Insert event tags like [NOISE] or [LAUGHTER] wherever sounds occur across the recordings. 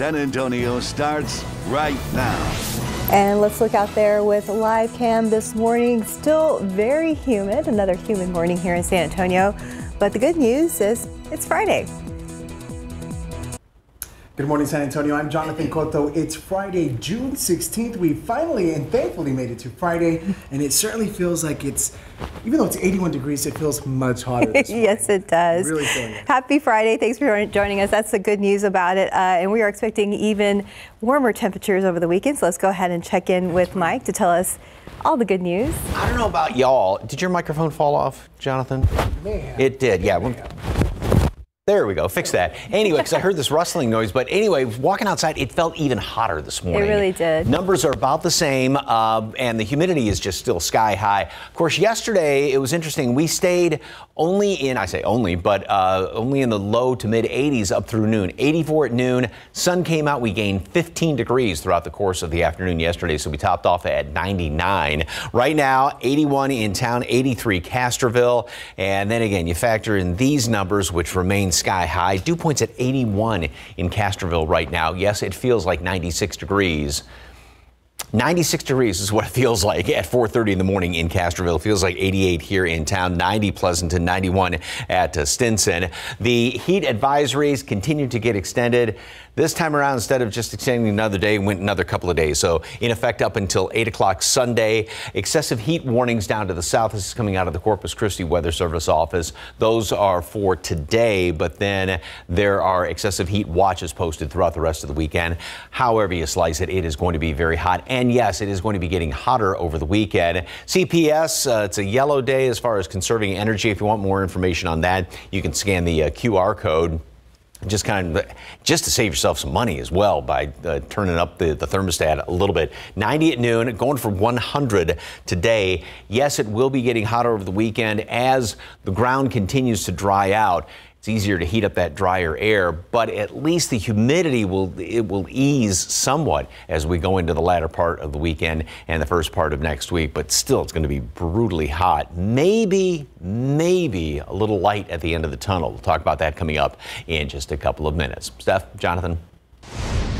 San Antonio starts right now. And let's look out there with live cam this morning. Still very humid, another humid morning here in San Antonio. But the good news is it's Friday. Good morning, San Antonio. I'm Jonathan Cotto. It's Friday, June 16th. We finally and thankfully made it to Friday, and it certainly feels like it's, even though it's 81 degrees, it feels much hotter. [LAUGHS] yes, it does. Really feeling it. Happy Friday. Thanks for joining us. That's the good news about it. Uh, and we are expecting even warmer temperatures over the weekend. So let's go ahead and check in with Mike to tell us all the good news. I don't know about y'all. Did your microphone fall off, Jonathan? Man. It did, yeah. There we go. Fix that. Anyway, because I heard this rustling noise, but anyway, walking outside, it felt even hotter this morning. It really did. Numbers are about the same, uh, and the humidity is just still sky high. Of course, yesterday it was interesting. We stayed only in, I say only, but uh, only in the low to mid 80s up through noon. 84 at noon. Sun came out. We gained 15 degrees throughout the course of the afternoon yesterday, so we topped off at 99. Right now, 81 in town, 83 Castroville, and then again, you factor in these numbers, which remain sky high. Dew points at 81 in Castroville right now. Yes, it feels like 96 degrees. 96 degrees is what it feels like at 4:30 in the morning in Castroville. It feels like 88 here in town, 90 Pleasanton, 91 at uh, Stinson. The heat advisories continue to get extended. This time around, instead of just extending another day, went another couple of days. So in effect up until 8 o'clock Sunday. Excessive heat warnings down to the south. This is coming out of the Corpus Christi Weather Service office. Those are for today, but then there are excessive heat watches posted throughout the rest of the weekend. However you slice it, it is going to be very hot. And yes, it is going to be getting hotter over the weekend. CPS, uh, it's a yellow day as far as conserving energy. If you want more information on that, you can scan the uh, QR code just kind of just to save yourself some money as well by uh, turning up the, the thermostat a little bit. 90 at noon going for 100 today. Yes it will be getting hotter over the weekend as the ground continues to dry out it's easier to heat up that drier air, but at least the humidity will it will ease somewhat as we go into the latter part of the weekend and the first part of next week. But still, it's going to be brutally hot. Maybe, maybe a little light at the end of the tunnel. We'll talk about that coming up in just a couple of minutes. Steph, Jonathan.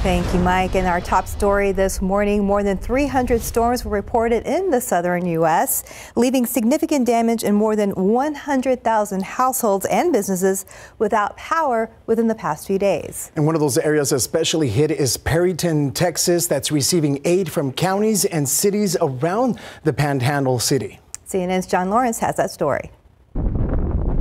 Thank you, Mike. In our top story this morning, more than 300 storms were reported in the southern U.S., leaving significant damage in more than 100,000 households and businesses without power within the past few days. And one of those areas especially hit is Perryton, Texas, that's receiving aid from counties and cities around the Panhandle City. CNN's John Lawrence has that story.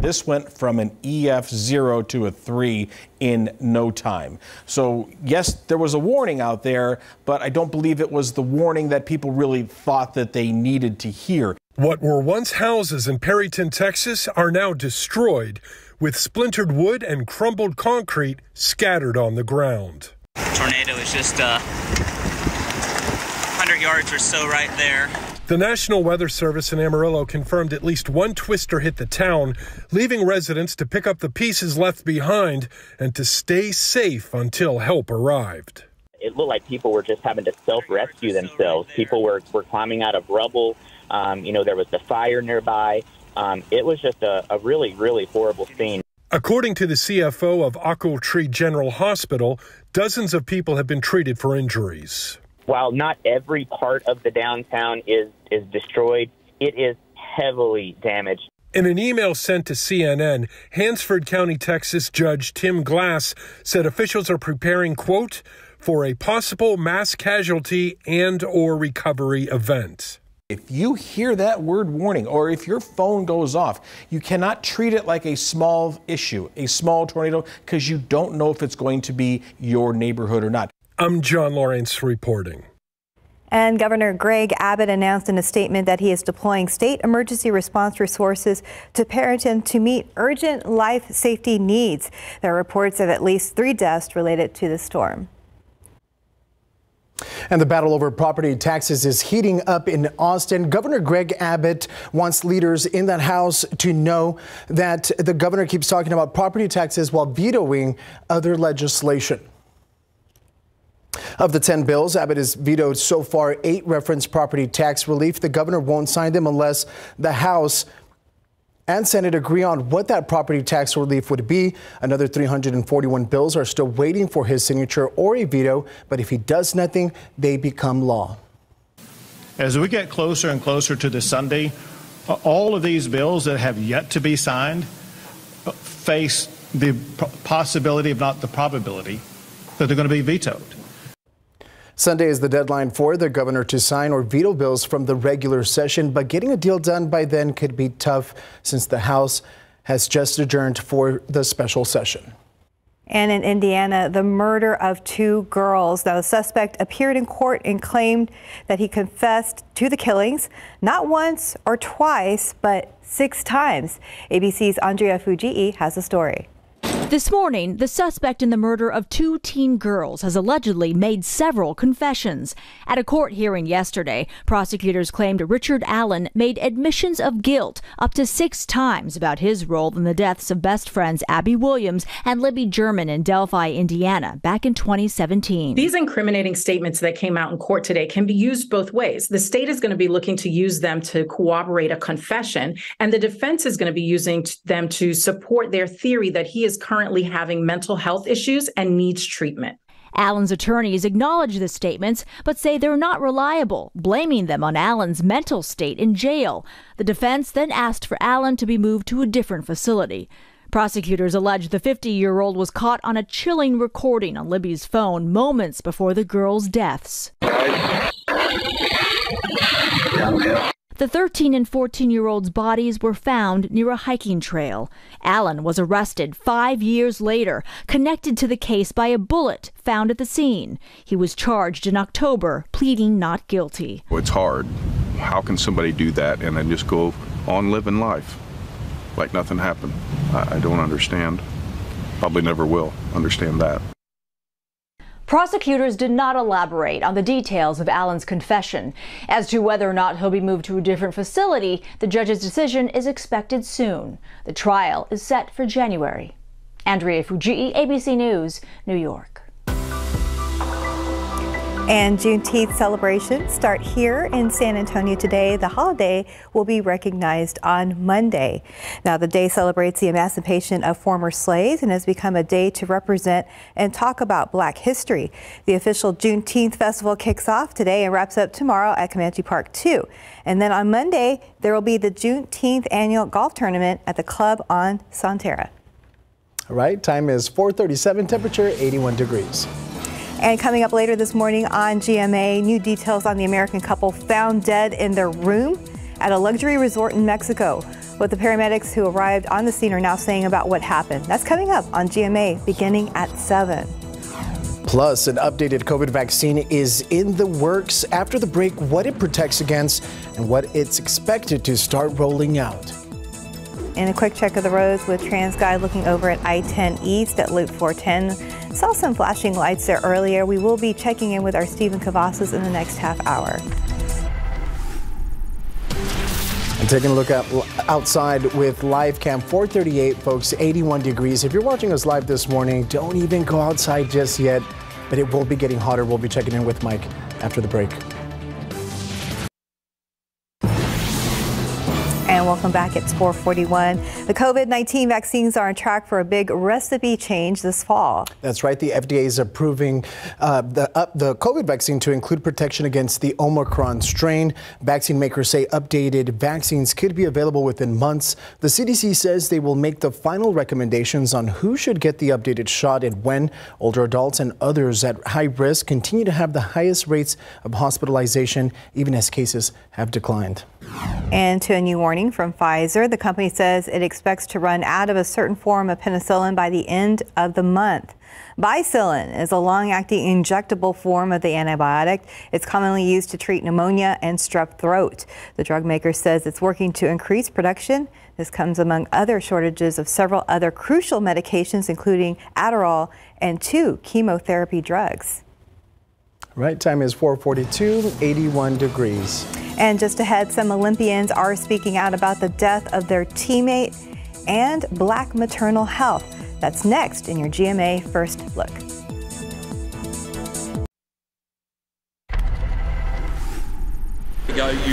This went from an EF0 to a 3 in no time. So, yes, there was a warning out there, but I don't believe it was the warning that people really thought that they needed to hear. What were once houses in Perryton, Texas, are now destroyed, with splintered wood and crumbled concrete scattered on the ground. tornado is just uh, 100 yards or so right there. The National Weather Service in Amarillo confirmed at least one twister hit the town, leaving residents to pick up the pieces left behind and to stay safe until help arrived. It looked like people were just having to self rescue themselves. People were, were climbing out of rubble. Um, you know, there was the fire nearby. Um, it was just a, a really, really horrible scene. According to the CFO of Tree General Hospital, dozens of people have been treated for injuries while not every part of the downtown is is destroyed, it is heavily damaged. In an email sent to CNN, Hansford County, Texas Judge Tim Glass said officials are preparing, quote, for a possible mass casualty and or recovery event. If you hear that word warning or if your phone goes off, you cannot treat it like a small issue, a small tornado, because you don't know if it's going to be your neighborhood or not. I'm John Lawrence reporting. And Governor Greg Abbott announced in a statement that he is deploying state emergency response resources to Perryton to meet urgent life safety needs. There are reports of at least three deaths related to the storm. And the battle over property taxes is heating up in Austin. Governor Greg Abbott wants leaders in that House to know that the governor keeps talking about property taxes while vetoing other legislation. Of the 10 bills, Abbott has vetoed so far eight reference property tax relief. The governor won't sign them unless the House and Senate agree on what that property tax relief would be. Another 341 bills are still waiting for his signature or a veto, but if he does nothing, they become law. As we get closer and closer to this Sunday, all of these bills that have yet to be signed face the possibility, if not the probability, that they're going to be vetoed. Sunday is the deadline for the governor to sign or veto bills from the regular session, but getting a deal done by then could be tough since the House has just adjourned for the special session. And in Indiana, the murder of two girls. Now, the suspect appeared in court and claimed that he confessed to the killings, not once or twice, but six times. ABC's Andrea Fujii has the story. This morning, the suspect in the murder of two teen girls has allegedly made several confessions. At a court hearing yesterday, prosecutors claimed Richard Allen made admissions of guilt up to six times about his role in the deaths of best friends Abby Williams and Libby German in Delphi, Indiana, back in 2017. These incriminating statements that came out in court today can be used both ways. The state is going to be looking to use them to corroborate a confession, and the defense is going to be using them to support their theory that he is currently currently having mental health issues and needs treatment. Allen's attorneys acknowledge the statements, but say they're not reliable, blaming them on Allen's mental state in jail. The defense then asked for Allen to be moved to a different facility. Prosecutors allege the 50 year old was caught on a chilling recording on Libby's phone moments before the girls' deaths. The 13 and 14 year olds' bodies were found near a hiking trail. Allen was arrested five years later, connected to the case by a bullet found at the scene. He was charged in October, pleading not guilty. It's hard. How can somebody do that and then just go on living life like nothing happened? I, I don't understand. Probably never will understand that. Prosecutors did not elaborate on the details of Allen's confession. As to whether or not he'll be moved to a different facility, the judge's decision is expected soon. The trial is set for January. Andrea Fujii, ABC News, New York. And Juneteenth celebrations start here in San Antonio today. The holiday will be recognized on Monday. Now, the day celebrates the emancipation of former slaves and has become a day to represent and talk about black history. The official Juneteenth festival kicks off today and wraps up tomorrow at Comanche Park 2. And then on Monday, there will be the Juneteenth annual golf tournament at the club on Sonterra. All right, time is 437, temperature 81 degrees. And coming up later this morning on GMA, new details on the American couple found dead in their room at a luxury resort in Mexico. What the paramedics who arrived on the scene are now saying about what happened. That's coming up on GMA beginning at 7. Plus, an updated COVID vaccine is in the works. After the break, what it protects against and what it's expected to start rolling out. And a quick check of the roads with TransGuide looking over at I-10 East at Loop 410. Saw some flashing lights there earlier. We will be checking in with our Stephen Cavazos in the next half hour. And taking a look at outside with live cam 438 folks 81 degrees if you're watching us live this morning don't even go outside just yet but it will be getting hotter we'll be checking in with mike after the break welcome back. It's 441. The COVID 19 vaccines are on track for a big recipe change this fall. That's right. The FDA is approving uh, the, uh, the COVID vaccine to include protection against the Omicron strain. Vaccine makers say updated vaccines could be available within months. The CDC says they will make the final recommendations on who should get the updated shot and when. Older adults and others at high risk continue to have the highest rates of hospitalization, even as cases have declined. And to a new warning from Pfizer, the company says it expects to run out of a certain form of penicillin by the end of the month. Bicillin is a long-acting injectable form of the antibiotic. It's commonly used to treat pneumonia and strep throat. The drug maker says it's working to increase production. This comes among other shortages of several other crucial medications, including Adderall and two chemotherapy drugs. Right, time is 442, 81 degrees. And just ahead, some Olympians are speaking out about the death of their teammate and black maternal health. That's next in your GMA First Look.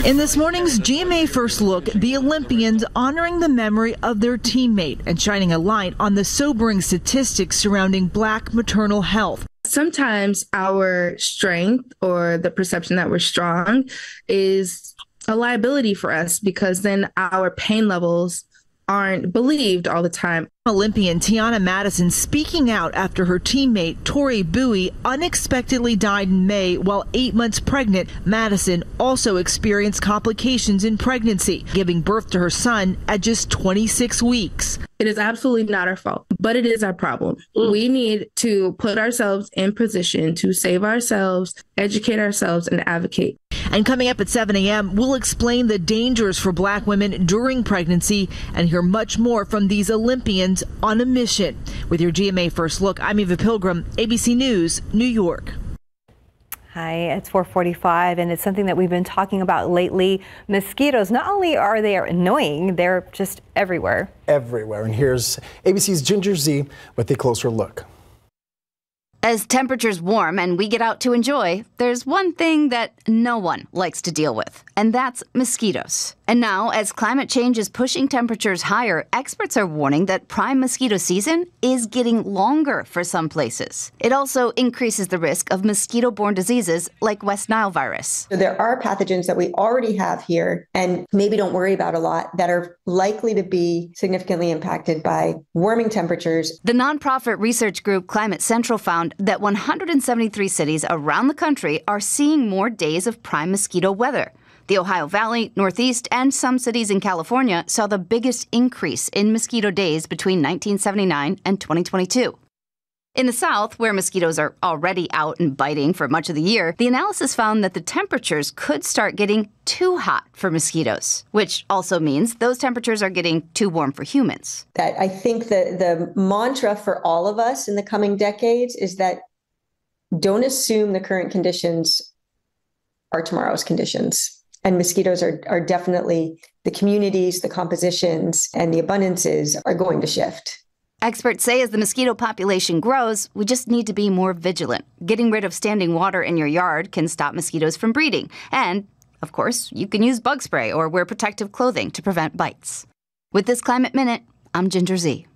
In this morning's GMA First Look, the Olympians honoring the memory of their teammate and shining a light on the sobering statistics surrounding black maternal health. Sometimes our strength or the perception that we're strong is a liability for us because then our pain levels aren't believed all the time. Olympian Tianna Madison speaking out after her teammate Tori Bowie unexpectedly died in May while eight months pregnant. Madison also experienced complications in pregnancy, giving birth to her son at just 26 weeks. It is absolutely not our fault, but it is our problem. Mm. We need to put ourselves in position to save ourselves, educate ourselves, and advocate. And coming up at 7 a.m., we'll explain the dangers for black women during pregnancy and hear much more from these Olympians on a mission. With your GMA First Look, I'm Eva Pilgrim, ABC News, New York. Hi, it's 445 and it's something that we've been talking about lately. Mosquitoes, not only are they annoying, they're just everywhere. Everywhere. And here's ABC's Ginger Zee with a closer look. As temperatures warm and we get out to enjoy, there's one thing that no one likes to deal with, and that's mosquitoes. And now, as climate change is pushing temperatures higher, experts are warning that prime mosquito season is getting longer for some places. It also increases the risk of mosquito borne diseases like West Nile virus. So there are pathogens that we already have here and maybe don't worry about a lot that are likely to be significantly impacted by warming temperatures. The nonprofit research group Climate Central found that 173 cities around the country are seeing more days of prime mosquito weather. The Ohio Valley, Northeast, and some cities in California saw the biggest increase in mosquito days between 1979 and 2022. In the South, where mosquitoes are already out and biting for much of the year, the analysis found that the temperatures could start getting too hot for mosquitoes, which also means those temperatures are getting too warm for humans. That I think the, the mantra for all of us in the coming decades is that don't assume the current conditions are tomorrow's conditions and mosquitoes are, are definitely the communities, the compositions, and the abundances are going to shift. Experts say as the mosquito population grows, we just need to be more vigilant. Getting rid of standing water in your yard can stop mosquitoes from breeding. And, of course, you can use bug spray or wear protective clothing to prevent bites. With this Climate Minute, I'm Ginger Zee.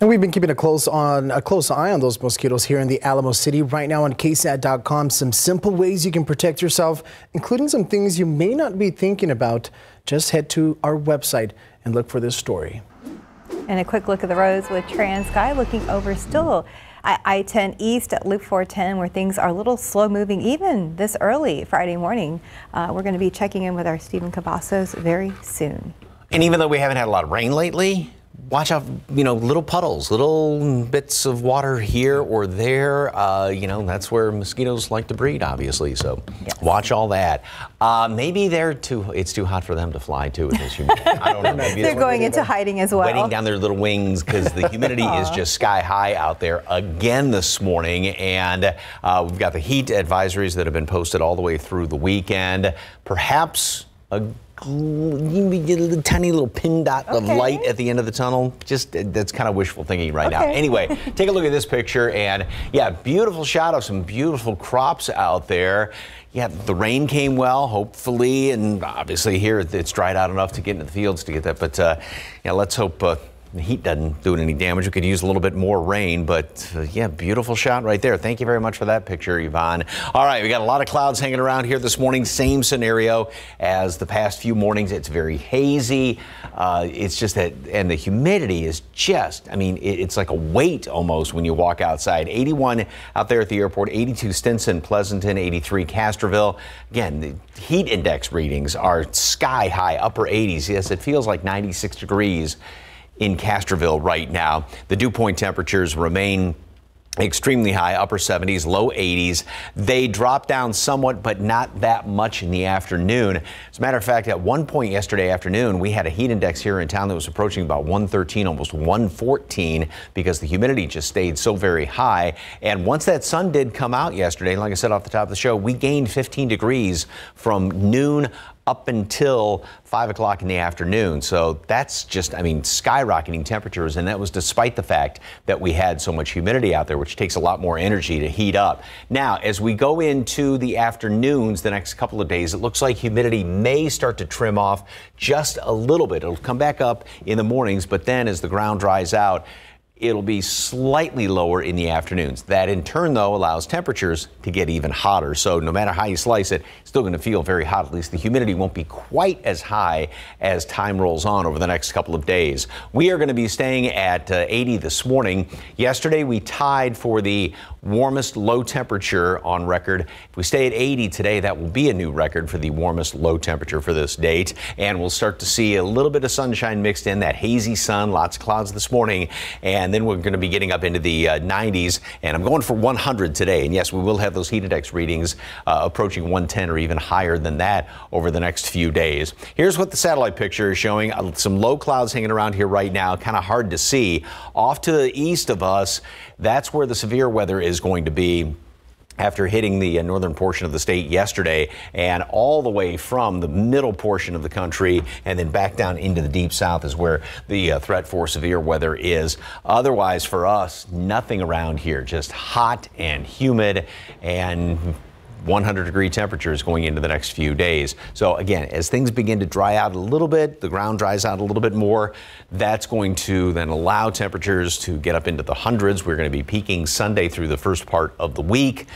And we've been keeping a close on a close eye on those mosquitoes here in the Alamo City. Right now on KSAT.com, some simple ways you can protect yourself, including some things you may not be thinking about. Just head to our website and look for this story. And a quick look at the roads with TransGuide looking over still I-10 East at Loop 410 where things are a little slow moving even this early Friday morning. Uh, we're going to be checking in with our Stephen Cavazos very soon. And even though we haven't had a lot of rain lately, watch out, you know, little puddles, little bits of water here or there. Uh, you know, that's where mosquitoes like to breed, obviously. So yes. watch all that. Uh, maybe they're too, it's too hot for them to fly too. I don't know. Maybe [LAUGHS] they're going into hiding as well. Wetting down their little wings because the humidity is just sky high out there again this morning. And uh, we've got the heat advisories that have been posted all the way through the weekend. Perhaps a a tiny little pin dot okay. of light at the end of the tunnel. Just that's kind of wishful thinking right okay. now. Anyway, [LAUGHS] take a look at this picture and yeah, beautiful shot of some beautiful crops out there. Yeah, the rain came well, hopefully, and obviously here it's dried out enough to get into the fields to get that. But uh, yeah, let's hope. Uh, the heat doesn't do any damage. We could use a little bit more rain, but uh, yeah, beautiful shot right there. Thank you very much for that picture, Yvonne. All right, we got a lot of clouds hanging around here this morning. Same scenario as the past few mornings. It's very hazy. Uh, it's just that, and the humidity is just, I mean, it, it's like a weight almost when you walk outside. 81 out there at the airport, 82 Stinson, Pleasanton, 83 Castroville. Again, the heat index readings are sky high, upper 80s. Yes, it feels like 96 degrees in Castroville right now. The dew point temperatures remain extremely high, upper 70s, low 80s. They drop down somewhat, but not that much in the afternoon. As a matter of fact, at one point yesterday afternoon, we had a heat index here in town that was approaching about 113, almost 114, because the humidity just stayed so very high. And once that sun did come out yesterday, like I said off the top of the show, we gained 15 degrees from noon up until 5 o'clock in the afternoon. So that's just, I mean, skyrocketing temperatures. And that was despite the fact that we had so much humidity out there, which takes a lot more energy to heat up. Now, as we go into the afternoons the next couple of days, it looks like humidity may start to trim off just a little bit. It'll come back up in the mornings, but then as the ground dries out, It'll be slightly lower in the afternoons. That in turn, though, allows temperatures to get even hotter. So no matter how you slice it, it's still going to feel very hot. At least the humidity won't be quite as high as time rolls on over the next couple of days. We are going to be staying at uh, 80 this morning. Yesterday, we tied for the warmest low temperature on record. If we stay at 80 today, that will be a new record for the warmest low temperature for this date. And we'll start to see a little bit of sunshine mixed in, that hazy sun, lots of clouds this morning. And then we're going to be getting up into the uh, 90s. And I'm going for 100 today. And yes, we will have those heat index readings uh, approaching 110 or even higher than that over the next few days. Here's what the satellite picture is showing. Uh, some low clouds hanging around here right now, kind of hard to see. Off to the east of us, that's where the severe weather is going to be after hitting the uh, northern portion of the state yesterday and all the way from the middle portion of the country and then back down into the deep south is where the uh, threat for severe weather is. Otherwise, for us, nothing around here, just hot and humid and 100 degree temperatures going into the next few days. So again, as things begin to dry out a little bit, the ground dries out a little bit more, that's going to then allow temperatures to get up into the hundreds. We're going to be peaking Sunday through the first part of the week.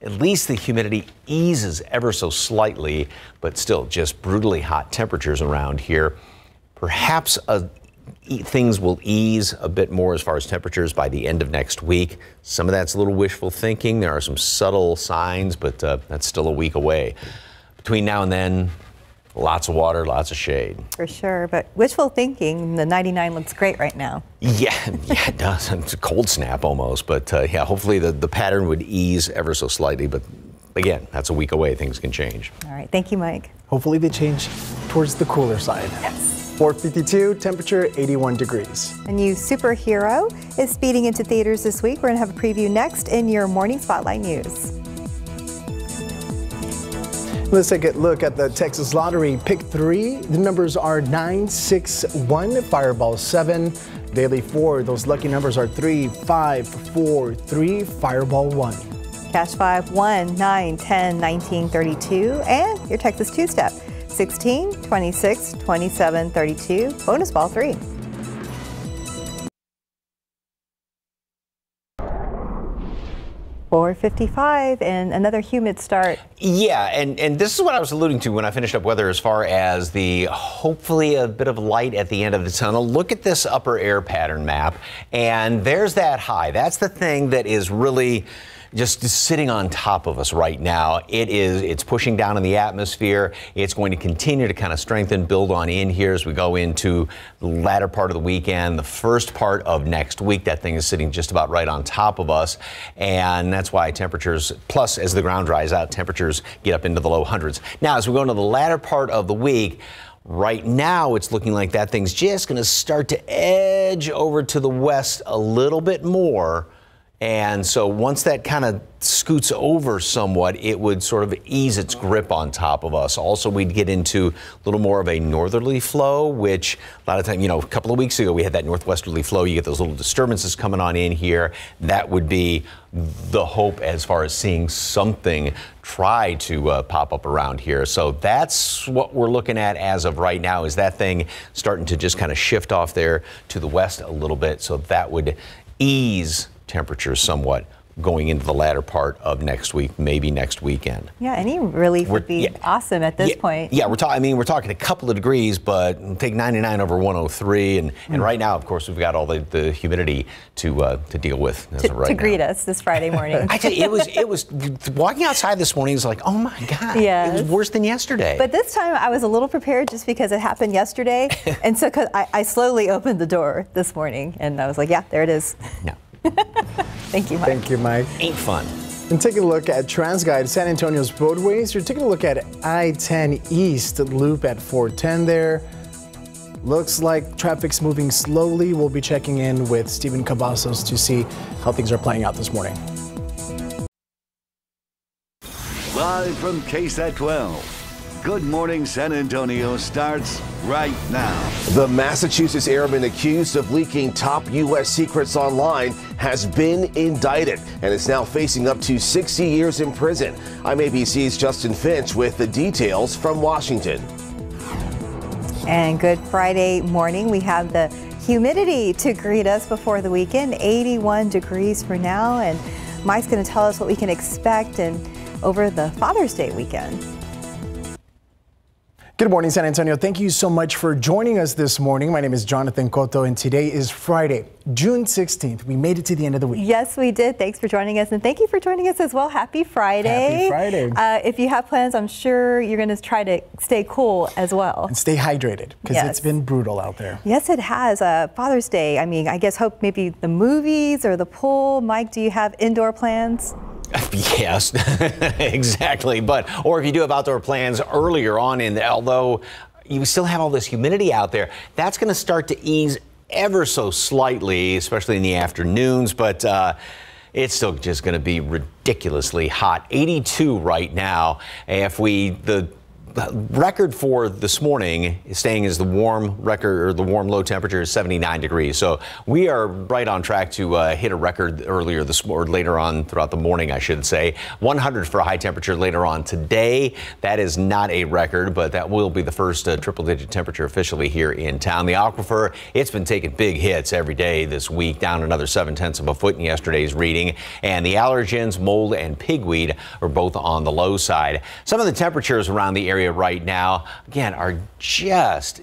At least the humidity eases ever so slightly, but still just brutally hot temperatures around here. Perhaps a things will ease a bit more as far as temperatures by the end of next week. Some of that's a little wishful thinking. There are some subtle signs, but uh, that's still a week away. Between now and then, lots of water, lots of shade. For sure, but wishful thinking, the 99 looks great right now. Yeah, yeah, it does. [LAUGHS] It's a cold snap almost, but uh, yeah, hopefully the, the pattern would ease ever so slightly, but again, that's a week away. Things can change. All right, thank you, Mike. Hopefully they change towards the cooler side. Yes. 452, temperature 81 degrees. A new superhero is speeding into theaters this week. We're going to have a preview next in your morning spotlight news. Let's take a look at the Texas Lottery Pick 3. The numbers are 961, Fireball 7. Daily 4, those lucky numbers are 3, 5, 4, 3, Fireball 1. Cash 5, 1, 9, 10, 19, 32, and your Texas two step. 16, 26, 27, 32, bonus ball 3. Four fifty-five and another humid start. Yeah, and, and this is what I was alluding to when I finished up weather as far as the hopefully a bit of light at the end of the tunnel. Look at this upper air pattern map, and there's that high. That's the thing that is really just sitting on top of us right now. It is, it's pushing down in the atmosphere. It's going to continue to kind of strengthen, build on in here as we go into the latter part of the weekend, the first part of next week. That thing is sitting just about right on top of us. And that's why temperatures, plus as the ground dries out, temperatures get up into the low hundreds. Now, as we go into the latter part of the week, Right now, it's looking like that thing's just going to start to edge over to the west a little bit more and so once that kind of scoots over somewhat, it would sort of ease its grip on top of us. Also, we'd get into a little more of a northerly flow, which a lot of time, you know, a couple of weeks ago we had that northwesterly flow. You get those little disturbances coming on in here. That would be the hope as far as seeing something try to uh, pop up around here. So that's what we're looking at as of right now. Is that thing starting to just kind of shift off there to the west a little bit? So that would ease temperatures somewhat going into the latter part of next week, maybe next weekend. Yeah, any relief we're, would be yeah, awesome at this yeah, point. Yeah, we're talking. I mean, we're talking a couple of degrees, but take 99 over 103, and, mm. and right now, of course, we've got all the, the humidity to uh, to deal with as to, of right to greet us this Friday morning. [LAUGHS] I tell you, it was it was walking outside this morning It was like, oh my god, it was worse than yesterday. But this time, I was a little prepared just because it happened yesterday, [LAUGHS] and so cause I, I slowly opened the door this morning, and I was like, yeah, there it is. Yeah. [LAUGHS] Thank you, Mike. Thank you, Mike. Ain't fun. And taking a look at TransGuide San Antonio's roadways, you're taking a look at I-10 East loop at 410 there. Looks like traffic's moving slowly. We'll be checking in with Stephen Cavazos to see how things are playing out this morning. Live from KSAT 12, Good Morning San Antonio starts right now. The Massachusetts airman accused of leaking top U.S. secrets online has been indicted and is now facing up to 60 years in prison. I'm ABC's Justin Finch with the details from Washington. And good Friday morning. We have the humidity to greet us before the weekend 81 degrees for now. And Mike's going to tell us what we can expect and over the Father's Day weekend. Good morning, San Antonio. Thank you so much for joining us this morning. My name is Jonathan Cotto, and today is Friday, June 16th. We made it to the end of the week. Yes, we did. Thanks for joining us, and thank you for joining us as well. Happy Friday. Happy Friday. Uh, if you have plans, I'm sure you're going to try to stay cool as well. And stay hydrated, because Yes. it's been brutal out there. Yes, it has. Uh, Father's Day. I mean, I guess hope maybe the movies or the pool. Mike, do you have indoor plans? [LAUGHS] Yes, [LAUGHS] exactly. But or if you do have outdoor plans earlier on in, although you still have all this humidity out there, that's going to start to ease ever so slightly, especially in the afternoons. But uh, it's still just going to be ridiculously hot. 82 right now. If we the the record for this morning is staying as the warm record or the warm low temperature is 79 degrees. So we are right on track to uh, hit a record earlier this or later on throughout the morning, I should say. 100 for a high temperature later on today. That is not a record, but that will be the first uh, triple digit temperature officially here in town. The aquifer, it's been taking big hits every day this week, down another seven tenths of a foot in yesterday's reading. And the allergens, mold, and pigweed are both on the low side. Some of the temperatures around the area right now, again, are just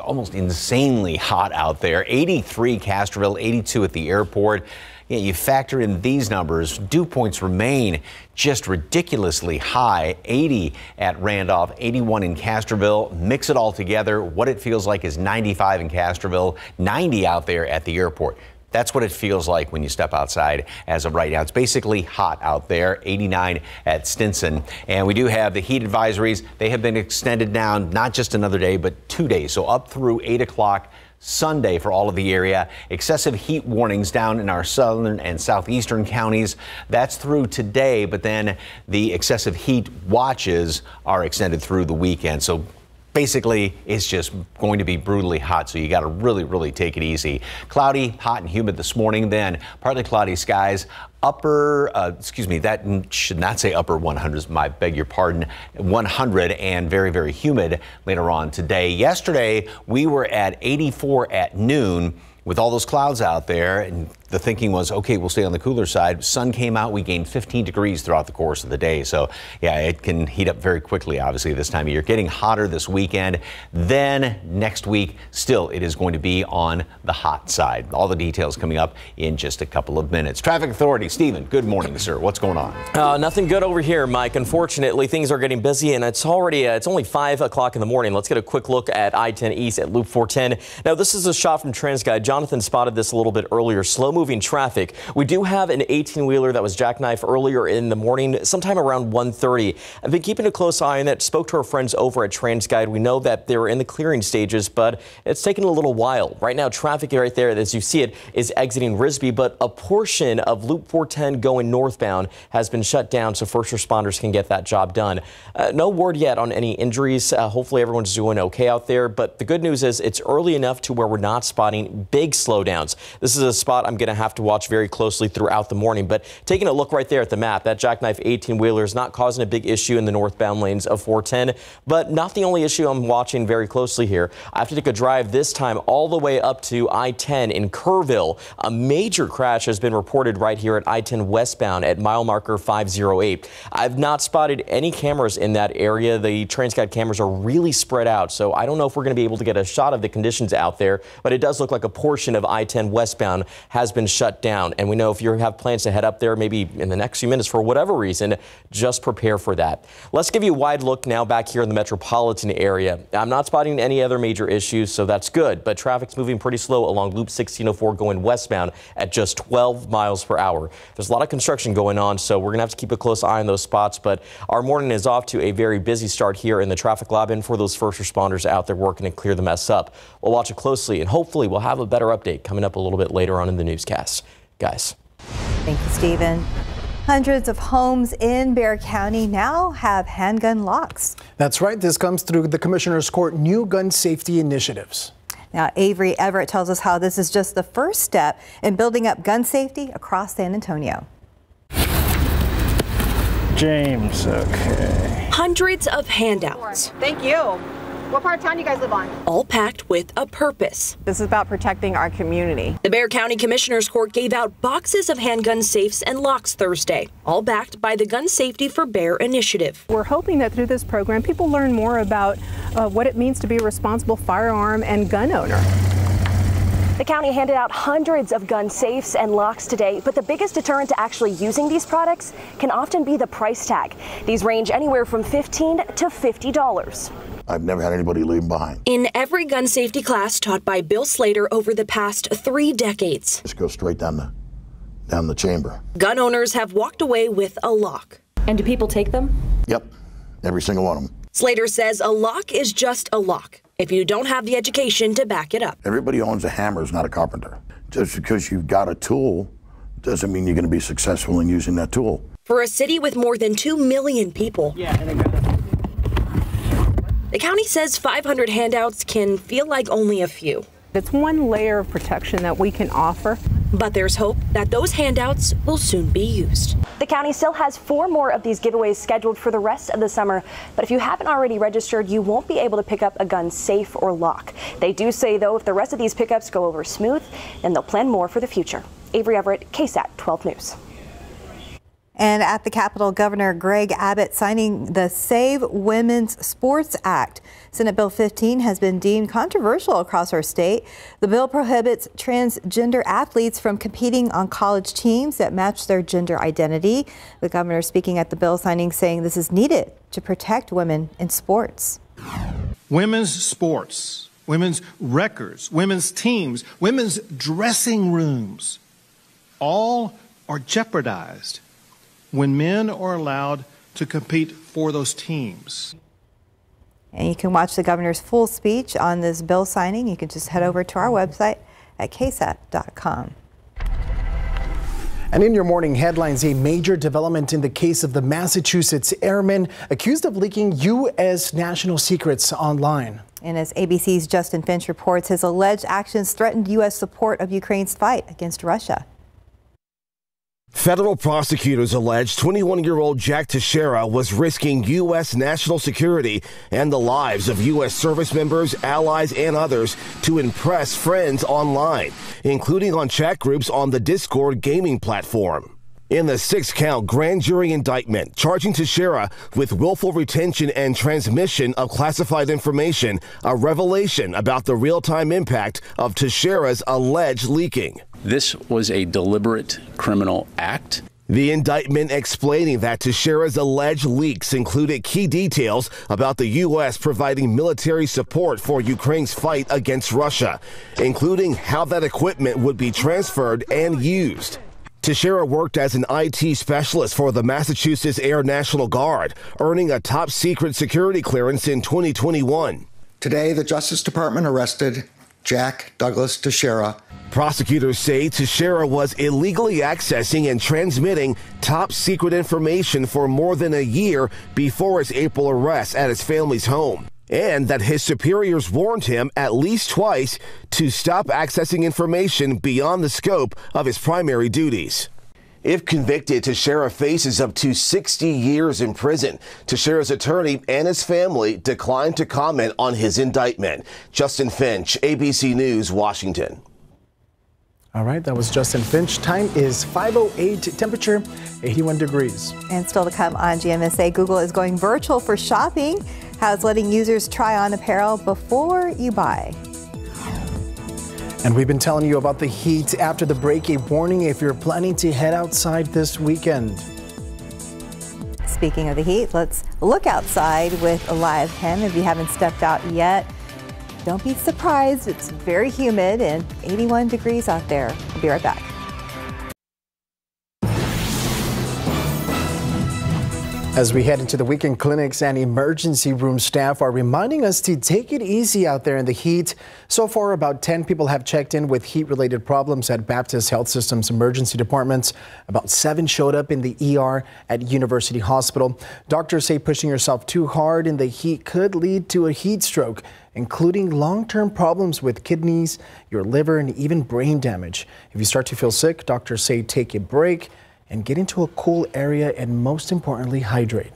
almost insanely hot out there. 83 Castroville, 82 at the airport. Yeah, you factor in these numbers, dew points remain just ridiculously high 80 at Randolph, 81 in Castroville. Mix it all together. What it feels like is 95 in Castroville, 90 out there at the airport. That's what it feels like when you step outside as of right now. It's basically hot out there, 89 at Stinson. And we do have the heat advisories. They have been extended now, not just another day, but two days. So up through 8 o'clock. Sunday for all of the area. Excessive heat warnings down in our southern and southeastern counties. That's through today, but then the excessive heat watches are extended through the weekend. So basically it's just going to be brutally hot so you got to really really take it easy. Cloudy hot and humid this morning then partly cloudy skies upper uh, excuse me that should not say upper 100s my beg your pardon 100 and very very humid later on today. Yesterday we were at 84 at noon with all those clouds out there and the thinking was okay we'll stay on the cooler side sun came out we gained 15 degrees throughout the course of the day so yeah it can heat up very quickly obviously this time of year getting hotter this weekend then next week still it is going to be on the hot side all the details coming up in just a couple of minutes traffic authority Stephen good morning sir what's going on Uh, nothing good over here, Mike. Unfortunately, things are getting busy, and it's already uh, it's only five o'clock in the morning. Let's get a quick look at I-10 East at Loop 410. Now, this is a shot from TransGuide. Jonathan spotted this a little bit earlier. Slow-moving traffic. We do have an 18-wheeler that was jackknifed earlier in the morning, sometime around 1:30. I've been keeping a close eye on that. Spoke to our friends over at TransGuide. We know that they were in the clearing stages, but it's taken a little while. Right now, traffic right there, as you see it, is exiting Risby, but a portion of Loop 410 going northbound has been shut down so first responders can get that job done. Uh, no word yet on any injuries. Uh, hopefully everyone's doing okay out there. But the good news is it's early enough to where we're not spotting big slowdowns. This is a spot I'm going to have to watch very closely throughout the morning. But taking a look right there at the map, that jackknife 18 wheeler is not causing a big issue in the northbound lanes of 410, but not the only issue I'm watching very closely here. I have to take a drive this time all the way up to I-10 in Kerrville. A major crash has been reported right here at I-10 westbound at mile marker 508. I've not spotted any cameras in that area. The TransGuide cameras are really spread out, so I don't know if we're going to be able to get a shot of the conditions out there, but it does look like a portion of I-10 westbound has been shut down. And we know if you have plans to head up there maybe in the next few minutes for whatever reason, just prepare for that. Let's give you a wide look now back here in the metropolitan area. I'm not spotting any other major issues, so that's good, but traffic's moving pretty slow along Loop 1604 going westbound at just 12 miles per hour. There's a lot of construction going on, so we're going to have to keep a close eye on those spots, but our morning is off to a very busy start here in the traffic lab and for those first responders out there working to clear the mess up. We'll watch it closely and hopefully we'll have a better update coming up a little bit later on in the newscast. Guys. Thank you, Stephen. Hundreds of homes in Bexar County now have handgun locks. That's right. This comes through the Commissioner's Court new gun safety initiatives. Now, Avery Everett tells us how this is just the first step in building up gun safety across San Antonio. James, okay. Hundreds of handouts. Thank you. What part of town do you guys live on? All packed with a purpose. This is about protecting our community. The Bexar County Commissioner's Court gave out boxes of handgun safes and locks Thursday, all backed by the Gun Safety for Bexar initiative. We're hoping that through this program, people learn more about uh, what it means to be a responsible firearm and gun owner. The county handed out hundreds of gun safes and locks today, but the biggest deterrent to actually using these products can often be the price tag. These range anywhere from 15 to $50. I've never had anybody leave them behind. In every gun safety class taught by Bill Slater over the past three decades, Just go straight down the down the chamber. gun owners have walked away with a lock. And do people take them? Yep, every single one of them. Slater says a lock is just a lock if you don't have the education to back it up. Everybody owns a hammer is not a carpenter. Just because you've got a tool doesn't mean you're going to be successful in using that tool. For a city with more than 2 million people, the county says 500 handouts can feel like only a few. It's one layer of protection that we can offer. But there's hope that those handouts will soon be used. The county still has four more of these giveaways scheduled for the rest of the summer, but if you haven't already registered, you won't be able to pick up a gun safe or lock. They do say, though, if the rest of these pickups go over smooth, then they'll plan more for the future. Avery Everett, KSAT 12 News. And at the Capitol, Governor Greg Abbott signing the Save Women's Sports Act. Senate Bill 15 has been deemed controversial across our state. The bill prohibits transgender athletes from competing on college teams that match their gender identity. The governor speaking at the bill signing saying this is needed to protect women in sports. Women's sports, women's records, women's teams, women's dressing rooms, all are jeopardized when men are allowed to compete for those teams. And you can watch the governor's full speech on this bill signing. You can just head over to our website at ksat.com. And in your morning headlines, a major development in the case of the Massachusetts airman accused of leaking U.S. national secrets online. And as ABC's Justin Finch reports, his alleged actions threatened U.S. support of Ukraine's fight against Russia. Federal prosecutors allege 21 year old Jack Teixeira was risking U.S. national security and the lives of U.S. service members, allies, and others to impress friends online, including on chat groups on the Discord gaming platform. In the six count grand jury indictment, charging Teixeira with willful retention and transmission of classified information, a revelation about the real time impact of Teixeira's alleged leaking. This was a deliberate criminal act. The indictment explaining that Teixeira's alleged leaks included key details about the U.S. providing military support for Ukraine's fight against Russia, including how that equipment would be transferred and used. Teixeira worked as an IT specialist for the Massachusetts Air National Guard, earning a top secret security clearance in 2021. Today, the Justice Department arrested Jack Douglas Teixeira. Prosecutors say Teixeira was illegally accessing and transmitting top secret information for more than a year before his April arrest at his family's home. And that his superiors warned him at least twice to stop accessing information beyond the scope of his primary duties. If convicted, Teixeira faces up to 60 years in prison. Teixeira's attorney and his family declined to comment on his indictment. Justin Finch, ABC News, Washington. All right, that was Justin Finch. Time is 5:08. Temperature 81 degrees. And still to come on GMSA, Google is going virtual for shopping. How it's letting users try on apparel before you buy. And we've been telling you about the heat after the break. A warning if you're planning to head outside this weekend. Speaking of the heat, let's look outside with a live cam. If you haven't stepped out yet, don't be surprised. It's very humid and 81 degrees out there. We'll be right back. As we head into the weekend, clinics and emergency room staff are reminding us to take it easy out there in the heat. So far, about 10 people have checked in with heat related problems at Baptist Health System's emergency departments. About seven showed up in the ER at University Hospital. Doctors say pushing yourself too hard in the heat could lead to a heat stroke, including long term problems with kidneys, your liver, and even brain damage. If you start to feel sick, doctors say take a break and get into a cool area and most importantly, hydrate.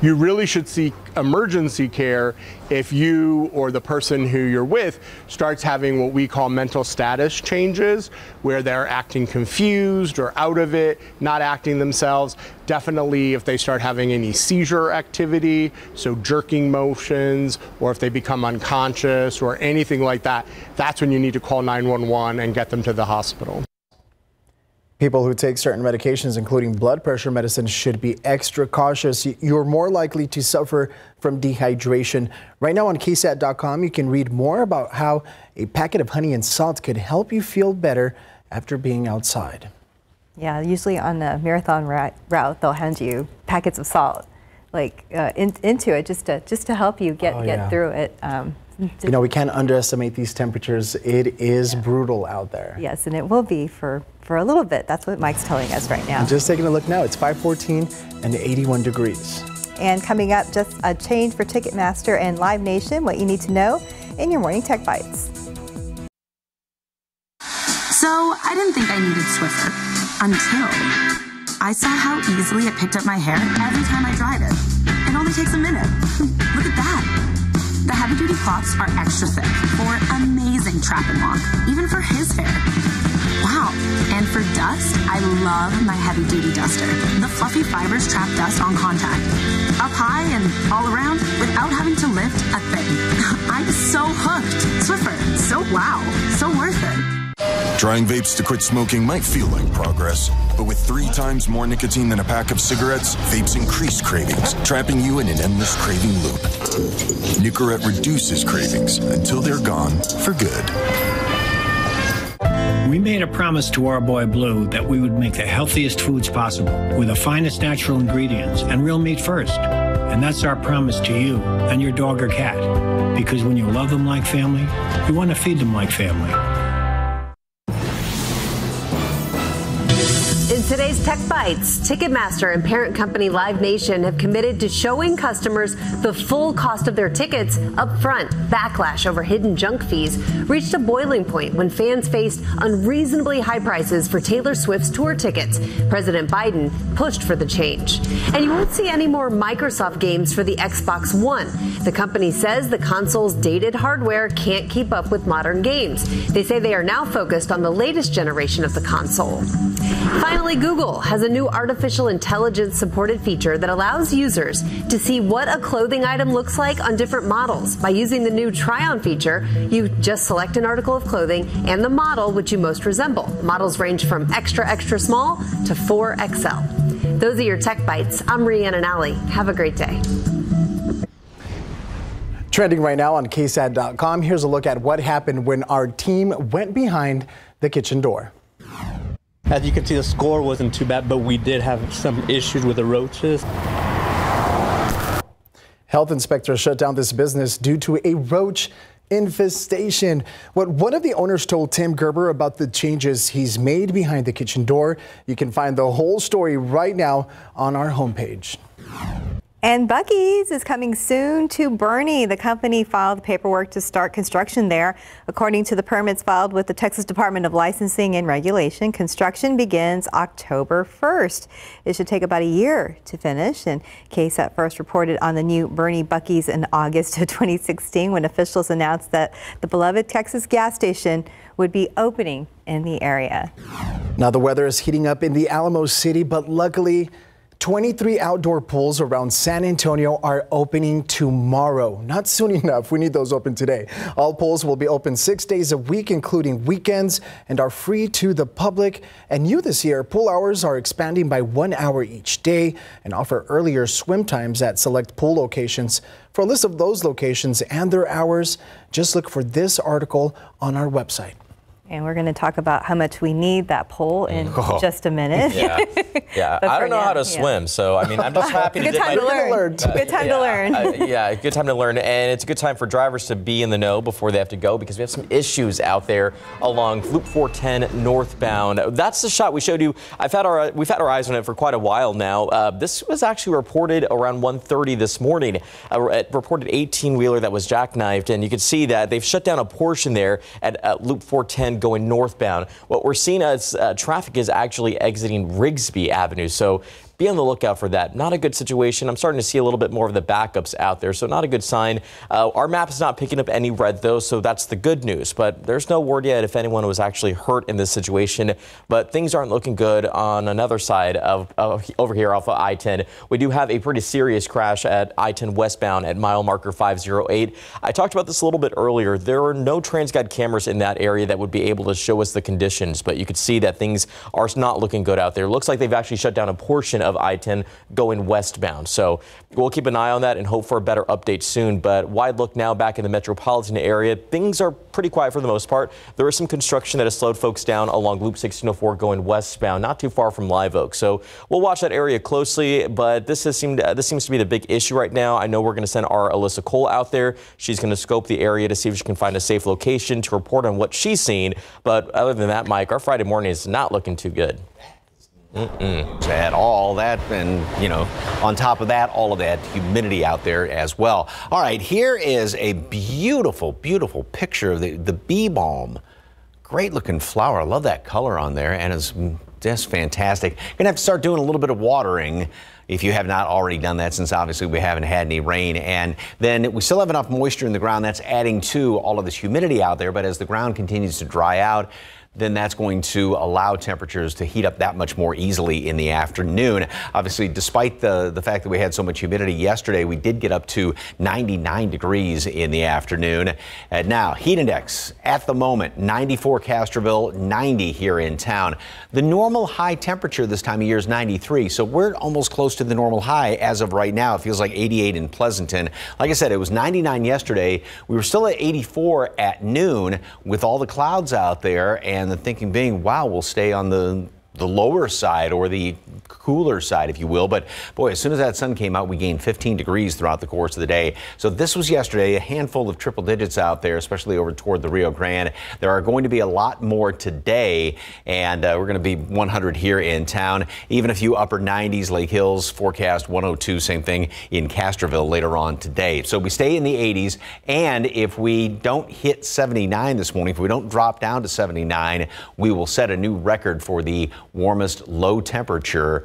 You really should seek emergency care if you or the person who you're with starts having what we call mental status changes, where they're acting confused or out of it, not acting themselves. Definitely if they start having any seizure activity, so jerking motions, or if they become unconscious or anything like that, that's when you need to call 911 and get them to the hospital. People who take certain medications, including blood pressure medicine, should be extra cautious. You're more likely to suffer from dehydration. Right now on KSAT.com, you can read more about how a packet of honey and salt could help you feel better after being outside. Yeah, usually on a marathon route, they'll hand you packets of salt, like uh, in, into it, just to just to help you get Oh, get yeah. through it. Um, You know, we can't underestimate these temperatures. It is brutal out there. yes, and it will be for for a little bit. That's what Mike's telling us right now. And just taking a look now, it's 514 and 81 degrees. And coming up, just a change for Ticketmaster and Live Nation. What you need to know in your morning tech bites. So I didn't think I needed Swiffer until I saw how easily it picked up my hair every time I dried it. It only takes a minute. [LAUGHS] Look at that. The heavy duty cloths are extra thick for amazing trap and lock, even for his hair. Wow. And for dust, I love my heavy duty duster. The fluffy fibers trap dust on contact. Up high and all around without having to lift a thing. [LAUGHS] I'm so hooked. Swiffer, so wow, so worth it. Trying vapes to quit smoking might feel like progress, but with three times more nicotine than a pack of cigarettes, vapes increase cravings, trapping you in an endless craving loop. Nicorette reduces cravings until they're gone for good. We made a promise to our boy Blue that we would make the healthiest foods possible with the finest natural ingredients and real meat first. And that's our promise to you and your dog or cat. Because when you love them like family, you want to feed them like family. Today's Tech Bites, Ticketmaster and parent company Live Nation have committed to showing customers the full cost of their tickets up front. Backlash over hidden junk fees reached a boiling point when fans faced unreasonably high prices for Taylor Swift's tour tickets. President Biden pushed for the change. And you won't see any more Microsoft games for the Xbox One. The company says the console's dated hardware can't keep up with modern games. They say they are now focused on the latest generation of the console. Finally, Google has a new artificial intelligence supported feature that allows users to see what a clothing item looks like on different models. By using the new try on feature, you just select an article of clothing and the model which you most resemble. Models range from extra, extra small to 4XL. Those are your tech bites. I'm Rhiannon Ally. Have a great day. Trending right now on KSAT.com, here's a look at what happened when our team went behind the kitchen door. As you can see, the score wasn't too bad, but we did have some issues with the roaches. Health inspectors shut down this business due to a roach infestation. What one of the owners told Tim Gerber about the changes he's made behind the kitchen door. You can find the whole story right now on our homepage. And Buc-ee's is coming soon to Boerne. The company filed paperwork to start construction there. According to the permits filed with the Texas Department of Licensing and Regulation, construction begins October 1st. It should take about a year to finish. And KSAT first reported on the new Boerne Buc-ee's in August of [LAUGHS] 2016 when officials announced that the beloved Texas gas station would be opening in the area. Now the weather is heating up in the Alamo City, but luckily 23 outdoor pools around San Antonio are opening tomorrow. Not soon [LAUGHS] enough. We need those open today. All pools will be open six days a week, including weekends, and are free to the public. And new this year, pool hours are expanding by one hour each day and offer earlier swim times at select pool locations. For a list of those locations and their hours, just look for this article on our website. And we're going to talk about how much we need that pole in [LAUGHS] Oh. just a minute. Yeah, [LAUGHS] yeah. I don't know how now, to yeah. swim, so I mean, I'm just [LAUGHS] happy to Good dip time my- to learn. Good time to learn. uh, yeah, good time to learn, and it's a good time for drivers to be in the know before they have to go because we have some issues out there along Loop 410 northbound. That's the shot we showed you. I've had our we've had our eyes on it for quite a while now. Uh, this was actually reported around 1:30 this morning. A it reported 18 wheeler that was jackknifed, and you can see that they've shut down a portion there at, at Loop 410 going northbound. What we're seeing as uh, traffic is actually exiting Rigsby Avenue, so be on the lookout for that. Not a good situation. I'm starting to see a little bit more of the backups out there, so not a good sign. Uh, our map is not picking up any red though, so that's the good news. But there's no word yet if anyone was actually hurt in this situation. But things aren't looking good on another side of, over here off of I-10. We do have a pretty serious crash at I-10 westbound at mile marker 508. I talked about this a little bit earlier. There are no TransGuide cameras in that area that would be able to show us the conditions, but you could see that things are not looking good out there. Looks like they've actually shut down a portion I-10 going westbound. So we'll keep an eye on that and hope for a better update soon. But wide look now back in the metropolitan area. Things are pretty quiet for the most part. There is some construction that has slowed folks down along Loop 1604 going westbound, not too far from Live Oak. So we'll watch that area closely. But this has seemed this seems to be the big issue right now. I know we're going to send our Alyssa Cole out there. She's going to scope the area to see if she can find a safe location to report on what she's seen. But other than that, Mike, our Friday morning is not looking too good. Mm-mm. At all that, and you know, on top of that, all of that humidity out there as well. All right, here is a beautiful, beautiful picture of the, the bee balm. Great looking flower. I love that color on there, and it's just fantastic. Gonna have to start doing a little bit of watering if you have not already done that, since obviously we haven't had any rain. And then we still have enough moisture in the ground. That's adding to all of this humidity out there. But as the ground continues to dry out, then that's going to allow temperatures to heat up that much more easily in the afternoon. Obviously, despite the, the fact that we had so much humidity yesterday, we did get up to 99 degrees in the afternoon. And now, heat index at the moment 94 Castroville, 90 here in town. The normal high temperature this time of year is 93, so we're almost close to the normal high as of right now. It feels like 88 in Pleasanton. Like I said, it was 99 yesterday. We were still at 84 at noon with all the clouds out there, and the thinking being, wow, we'll stay on the the lower side or the cooler side, if you will. But boy, as soon as that sun came out, we gained 15 degrees throughout the course of the day. So this was yesterday, a handful of triple digits out there, especially over toward the Rio Grande. There are going to be a lot more today, and uh, we're going to be 100 here in town. Even a few upper 90s, Lake Hills forecast 102, same thing in Castroville later on today. So we stay in the 80s, and if we don't hit 79 this morning, if we don't drop down to 79, we will set a new record for the warmest low temperature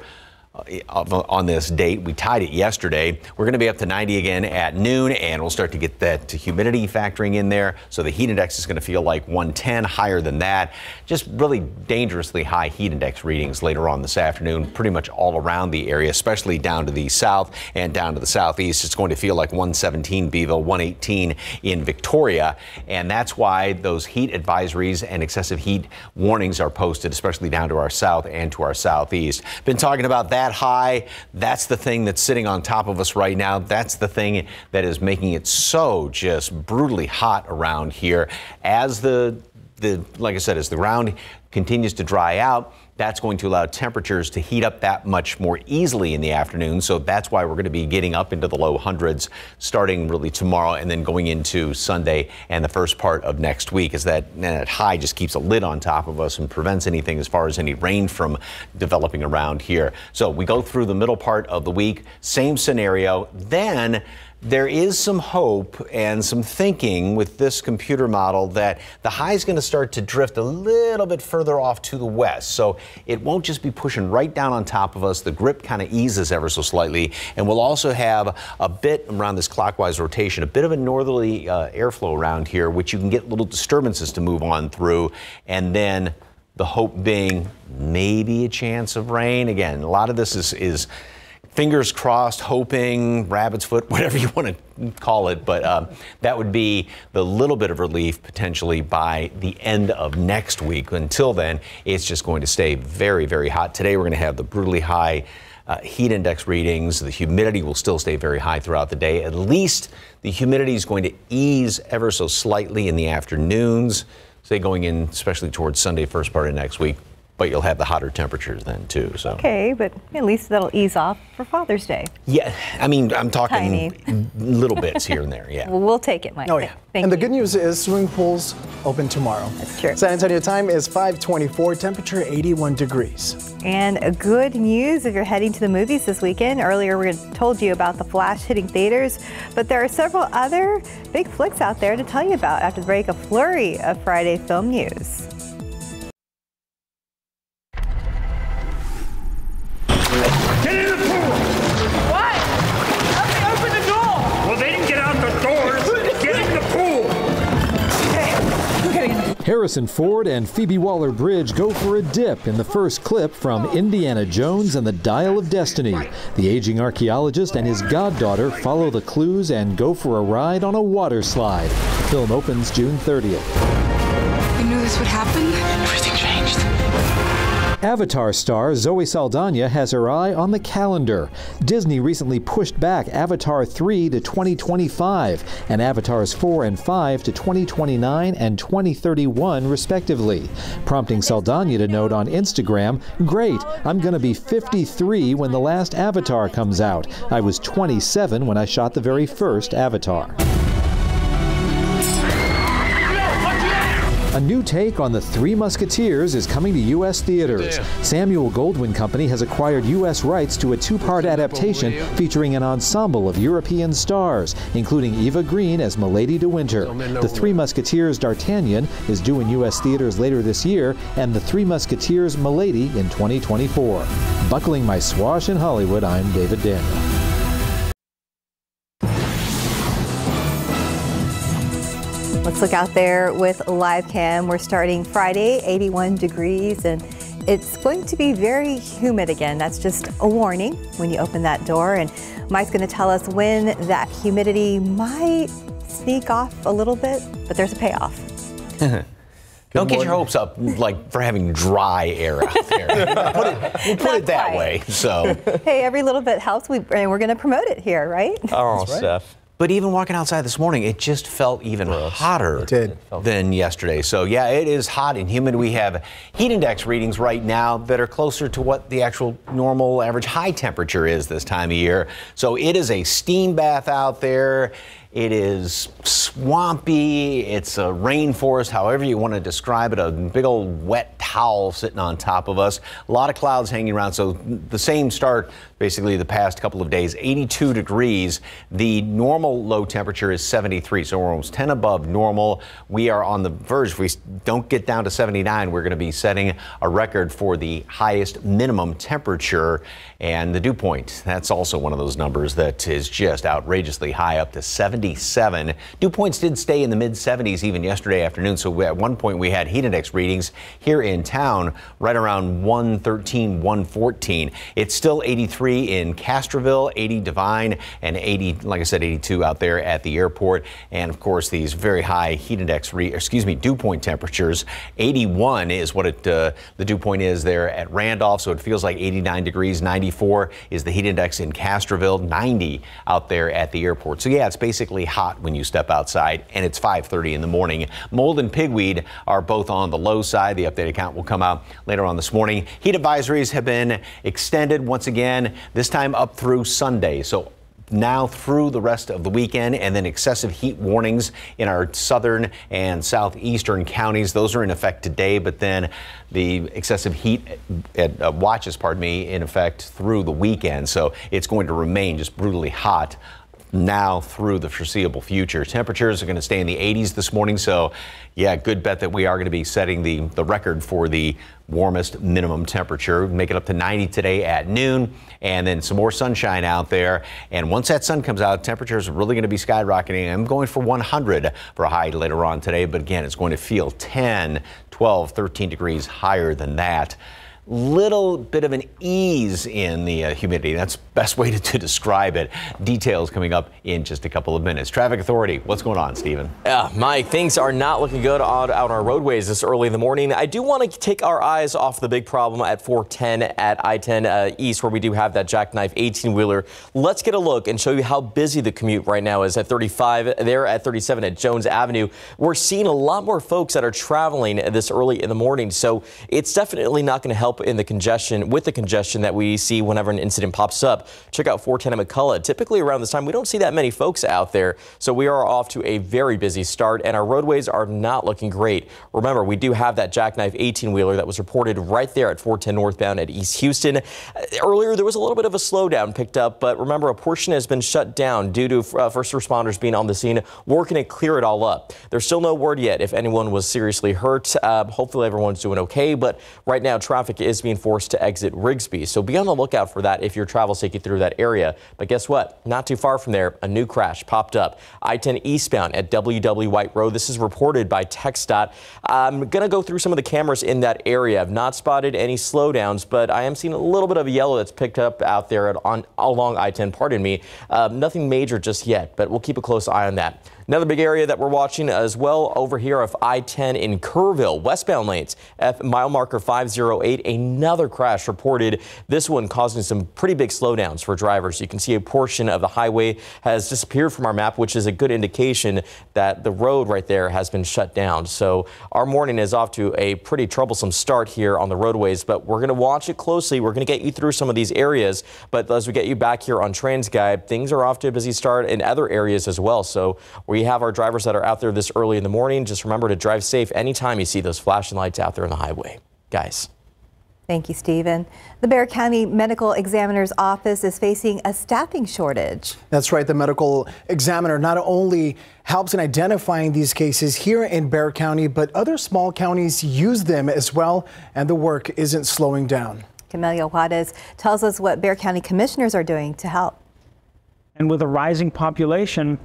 Uh, uh, on this date. We tied it yesterday. We're going to be up to 90 again at noon, and we'll start to get that humidity factoring in there. So the heat index is going to feel like 110, higher than that. Just really dangerously high heat index readings later on this afternoon, pretty much all around the area, especially down to the south and down to the southeast. It's going to feel like 117 Beeville, 118 in Victoria, and that's why those heat advisories and excessive heat warnings are posted, especially down to our south and to our southeast. Been talking about that high. That's the thing that's sitting on top of us right now. That's the thing that is making it so just brutally hot around here. As the the like I said, as the ground continues to dry out, that's going to allow temperatures to heat up that much more easily in the afternoon. So that's why we're going to be getting up into the low hundreds starting really tomorrow and then going into Sunday and the first part of next week is that, that high just keeps a lid on top of us and prevents anything as far as any rain from developing around here. So we go through the middle part of the week, same scenario. Then there is some hope and some thinking with this computer model that the high is going to start to drift a little bit further off to the west. So it won't just be pushing right down on top of us. The grip kind of eases ever so slightly. And we'll also have a bit around this clockwise rotation, a bit of a northerly uh, airflow around here, which you can get little disturbances to move on through. And then the hope being maybe a chance of rain. Again, a lot of this is, is fingers crossed, hoping, rabbit's foot, [LAUGHS] whatever you want to call it. But um, that would be the little bit of relief potentially by the end of next week. Until then, it's just going to stay very, very hot. Today, we're going to have the brutally high. Uh, heat index readings, the humidity will still stay very high throughout the day. At least the humidity is going to ease ever so slightly in the afternoons. say going in, especially towards Sunday, first part of next week. But you'll have the hotter temperatures then too. So Okay, but at least that'll ease off for Father's Day. yeah, I mean I'm talking Tiny. [LAUGHS] little bits here and there. Yeah. Well, we'll take it, Mike. Oh yeah. Thank and the good news is swimming pools open tomorrow. That's true. San Antonio time is 524, temperature 81 degrees. And good news if you're heading to the movies this weekend. Earlier, we told you about The Flash hitting theaters, but there are several other big flicks out there to tell you about after the break. A flurry of Friday film news. Get in the pool! What? Help me open the door! Well, they didn't get out the doors. Get in the pool! Harrison Ford and Phoebe Waller Bridge go for a dip in the first clip from Indiana Jones and the Dial of Destiny. The aging archaeologist and his goddaughter follow the clues and go for a ride on a water slide. The film opens June 30th. I knew this would happen. Everything changed. Avatar star Zoe Saldana has her eye on the calendar. Disney recently pushed back Avatar 3 to 2025 and Avatars 4 and 5 to 2029 and 2031, respectively, prompting Saldana to note on Instagram Great, I'm going to be 53 when the last Avatar comes out. I was 27 when I shot the very first Avatar. A new take on the Three Musketeers is coming to U.S. theaters. Samuel Goldwyn Company has acquired U.S. rights to a two part adaptation featuring an ensemble of European stars, including Eva Green as Milady de Winter. The Three Musketeers D'Artagnan is due in U.S. theaters later this year, and The Three Musketeers Milady in 2024. Buckling my swash in Hollywood, I'm David Daniel. Let's look out there with live cam. We're starting Friday, 81 degrees, and it's going to be very humid again. That's just a warning when you open that door. And Mike's going to tell us when that humidity might sneak off a little bit, but there's a payoff. [LAUGHS] Don't get your hopes up, like for having dry air out there. [LAUGHS] We'll put it, we'll put it that way. So, [LAUGHS] hey, every little bit helps. We, and we're going to promote it here, right? oh, Steph. But even walking outside this morning, it just felt even hotter than yesterday. So yeah, it is hot and humid. We have heat index readings right now that are closer to what the actual normal average high temperature is this time of year. So it is a steam bath out there. It is swampy. It's a rainforest, however you want to describe it. A big old wet towel sitting on top of us. A lot of clouds hanging around. So the same start basically the past couple of days. 82 degrees. The normal low temperature is 73. So we're almost 10 above normal. We are on the verge. If we don't get down to 79, we're going to be setting a record for the highest minimum temperature. And the dew point, that's also one of those numbers that is just outrageously high, up to 77. Dew points did stay in the mid 70s even yesterday afternoon. So at one point we had heat index readings here in town right around 113, 114. It's still 83 in Castroville, 80 Devine, and 80, like I said, 82 out there at the airport. And of course, these very high heat index, re, excuse me, dew point temperatures. 81 is what it, uh, the dew point is there at Randolph. So it feels like 89 degrees. 94 is the heat index in Castroville. 90 out there at the airport. So yeah, it's basically hot when you step outside, and it's 5:30 in the morning. Mold and pigweed are both on the low side. The updated count will come out later on this morning. Heat advisories have been extended once again, this time up through Sunday. So now through the rest of the weekend, and then excessive heat warnings in our southern and southeastern counties. Those are in effect today, but then the excessive heat at, uh, watches, pardon me, in effect through the weekend. So it's going to remain just brutally hot now through the foreseeable future. Temperatures are going to stay in the 80s this morning, so yeah, good bet that we are going to be setting the, the record for the warmest minimum temperature. Make it up to 90 today at noon, and then some more sunshine out there. And once that sun comes out, temperatures are really going to be skyrocketing. I'm going for 100 for a high later on today, but again, it's going to feel 10, 12, 13 degrees higher than that. Little bit of an ease in the uh, humidity. That's best way to, to, describe it. Details coming up in just a couple of minutes. Traffic Authority, what's going on, Stephen? Yeah, Mike, things are not looking good out, out our roadways this early in the morning. I do want to take our eyes off the big problem at 410 at I-10 uh, East, where we do have that jackknife 18-wheeler. Let's get a look and show you how busy the commute right now is at 35, there at 37 at Jones Avenue. We're seeing a lot more folks that are traveling this early in the morning, so it's definitely not going to help in the congestion with the congestion that we see whenever an incident pops up. Check out 410 at McCullough. Typically around this time, we don't see that many folks out there, so we are off to a very busy start, and our roadways are not looking great. Remember, we do have that jackknife 18-wheeler that was reported right there at 410 northbound at East Houston. Earlier, there was a little bit of a slowdown picked up, but remember, a portion has been shut down due to uh, first responders being on the scene, working to clear it all up. There's still no word yet if anyone was seriously hurt. Uh, hopefully, everyone's doing okay, but right now, traffic is being forced to exit Rigsby. So be on the lookout for that if your travel's take you through that area. But guess what? Not too far from there, a new crash popped up. I-10 eastbound at WW White Road. This is reported by TxDOT. I'm going to go through some of the cameras in that area. I've not spotted any slowdowns, but I am seeing a little bit of yellow that's picked up out there on along I-10, pardon me. Uh, nothing major just yet, but we'll keep a close eye on that. Another big area that we're watching as well over here of I-10 in Kerrville, westbound lanes, F mile marker 508, another crash reported. This one causing some pretty big slowdowns for drivers. You can see a portion of the highway has disappeared from our map, which is a good indication that the road right there has been shut down. So our morning is off to a pretty troublesome start here on the roadways, but we're going to watch it closely. We're going to get you through some of these areas, but as we get you back here on TransGuide, things are off to a busy start in other areas as well. So we have our drivers that are out there this early in the morning. Just remember to drive safe anytime you see those flashing lights out there on the highway. Guys. Thank you, Stephen. The Bexar County Medical Examiner's Office is facing a staffing shortage. That's right. The medical examiner not only helps in identifying these cases here in Bexar County, but other small counties use them as well, and the work isn't slowing down. Camelia Juarez tells us what Bexar County commissioners are doing to help. And with a rising population,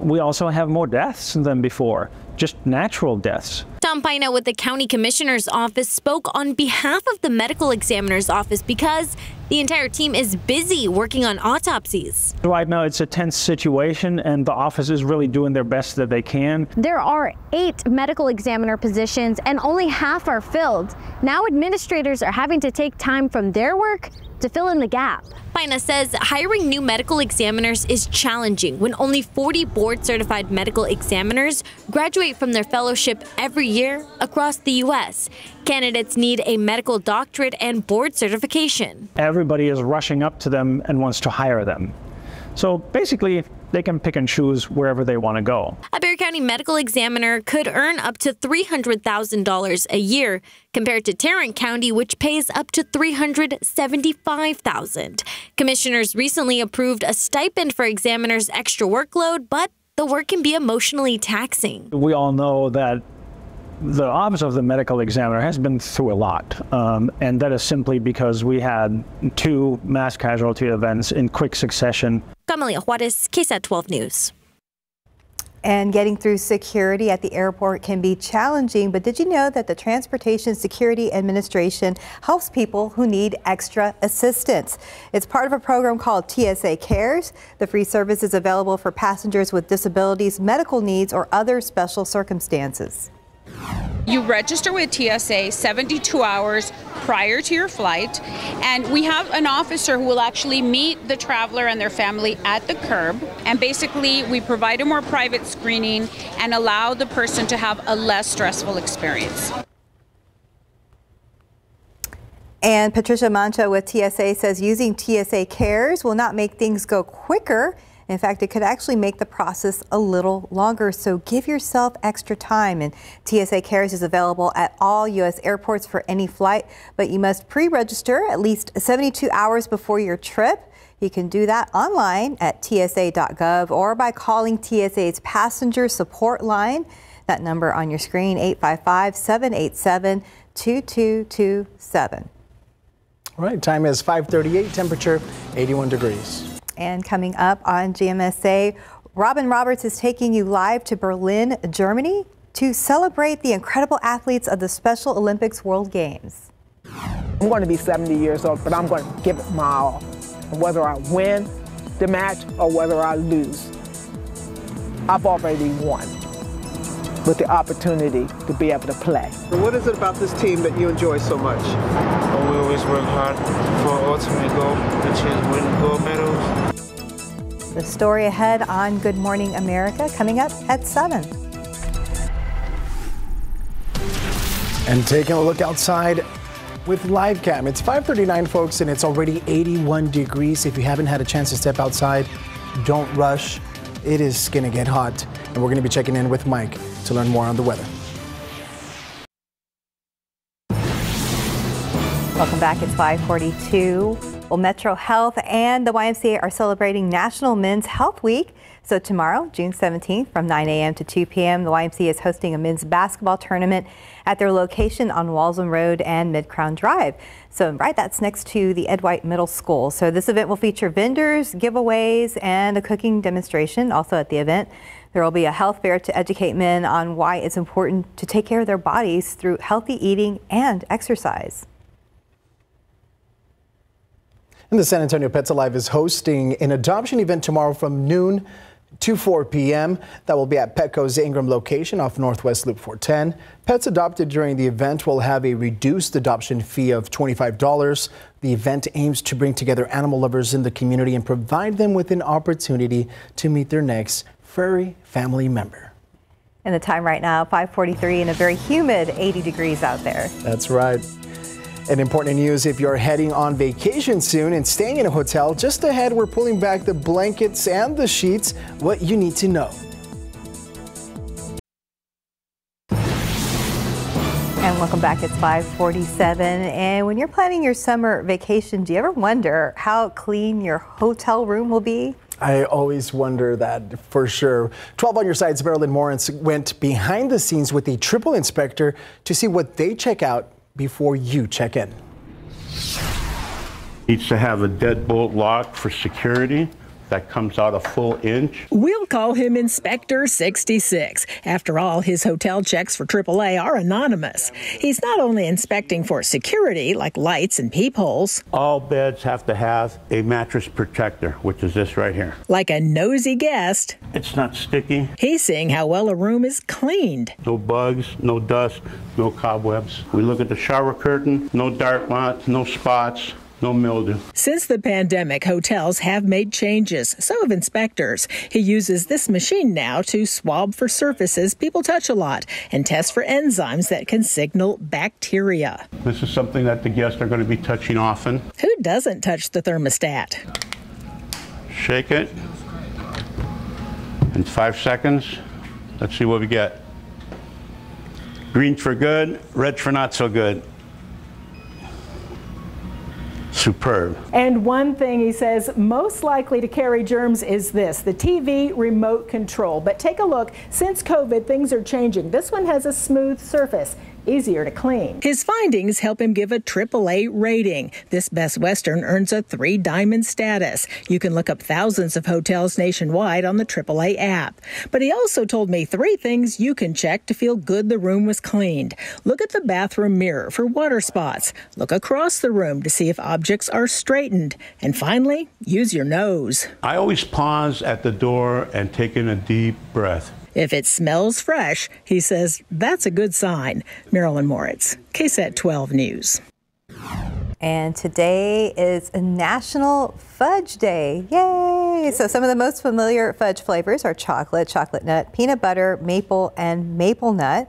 we also have more deaths than before, just natural deaths. Tom Pina with the County Commissioner's Office spoke on behalf of the Medical Examiner's Office because the entire team is busy working on autopsies. Right now, it's a tense situation, and the office is really doing their best that they can. There are eight medical examiner positions, and only half are filled. Now, administrators are having to take time from their work to fill in the gap. Pina says hiring new medical examiners is challenging when only 40 board certified medical examiners graduate from their fellowship every year across the U.S. Candidates need a medical doctorate and board certification. Everybody is rushing up to them and wants to hire them. So basically, they can pick and choose wherever they want to go. A Bexar County medical examiner could earn up to $300,000 a year compared to Tarrant County, which pays up to $375,000. Commissioners recently approved a stipend for examiners' extra workload, but the work can be emotionally taxing. We all know that the office of the medical examiner has been through a lot, um, and that is simply because we had two mass casualty events in quick succession. Camelia Juarez, KSAT 12 News. And getting through security at the airport can be challenging, but did you know that the Transportation Security Administration helps people who need extra assistance? It's part of a program called TSA Cares. The free service is available for passengers with disabilities, medical needs, or other special circumstances. You register with TSA 72 hours prior to your flight, and we have an officer who will actually meet the traveler and their family at the curb. And basically, we provide a more private screening and allow the person to have a less stressful experience. And Patricia Mancha with TSA says using TSA Cares will not make things go quicker. In fact, it could actually make the process a little longer, so give yourself extra time. And TSA Cares is available at all U.S. airports for any flight, but you must pre-register at least 72 hours before your trip. You can do that online at tsa.gov or by calling TSA's passenger support line. That number on your screen, 855-787-2227. All right, time is 538, temperature 81 degrees. And coming up on GMSA, Robin Roberts is taking you live to Berlin, Germany to celebrate the incredible athletes of the Special Olympics World Games. I'm going to be 70 years old, but I'm going to give it my all. Whether I win the match or whether I lose, I've already won with the opportunity to be able to play. What is it about this team that you enjoy so much? we always work hard for our ultimate goal, which is win gold medals. The story ahead on Good Morning America coming up at 7. And taking a look outside with live cam. It's 5:39 folks and it's already 81 degrees. If you haven't had a chance to step outside, don't rush. It is going to get hot. And we're going to be checking in with Mike to learn more on the weather. Welcome back. It's 542. Well, Metro Health and the YMCA are celebrating National Men's Health Week. So tomorrow, June 17th, from 9 a.m. to 2 p.m., the YMCA is hosting a men's basketball tournament at their location on Walzem Road and Mid-Crown Drive. So right, that's next to the Ed White Middle School. So this event will feature vendors, giveaways, and a cooking demonstration. Also at the event, there will be a health fair to educate men on why it's important to take care of their bodies through healthy eating and exercise. And the San Antonio Pets Alive is hosting an adoption event tomorrow from noon to 4 p.m. That will be at Petco's Ingram location off Northwest Loop 410. Pets adopted during the event will have a reduced adoption fee of $25. The event aims to bring together animal lovers in the community and provide them with an opportunity to meet their next furry family member. And the time right now, 543 and a very humid 80 degrees out there. That's right. And important news if you're heading on vacation soon and staying in a hotel, just ahead we're pulling back the blankets and the sheets, what you need to know. And welcome back. It's 547. And when you're planning your summer vacation, do you ever wonder how clean your hotel room will be? I always wonder that for sure. 12 on your side's Marilyn Moritz went behind the scenes with the triple inspector to see what they check out before you check in. Needs to have a deadbolt lock for security that comes out a full inch. We'll call him Inspector 66. After all, his hotel checks for AAA are anonymous. He's not only inspecting for security, like lights and peepholes. All beds have to have a mattress protector, which is this right here. Like a nosy guest. It's not sticky. He's seeing how well a room is cleaned. No bugs, no dust, no cobwebs. We look at the shower curtain, no dark spots, no spots no mildew. Since the pandemic, hotels have made changes. So have inspectors. He uses this machine now to swab for surfaces people touch a lot and test for enzymes that can signal bacteria. This is something that the guests are going to be touching often. Who doesn't touch the thermostat? Shake it. In five seconds, let's see what we get. Green for good, red for not so good superb. And one thing he says most likely to carry germs is this the TV remote control. But take a look, since COVID, things are changing. This one has a smooth surface easier to clean. His findings help him give a AAA rating. This Best Western earns a three diamond status. You can look up thousands of hotels nationwide on the AAA app. But he also told me three things you can check to feel good the room was cleaned. Look at the bathroom mirror for water spots. Look across the room to see if objects are straightened. And finally, use your nose. I always pause at the door and take in a deep breath. If it smells fresh, he says that's a good sign. Marilyn Moritz, KSAT 12 News. And today is National Fudge Day. Yay! So some of the most familiar fudge flavors are chocolate, chocolate nut, peanut butter, maple, and maple nut.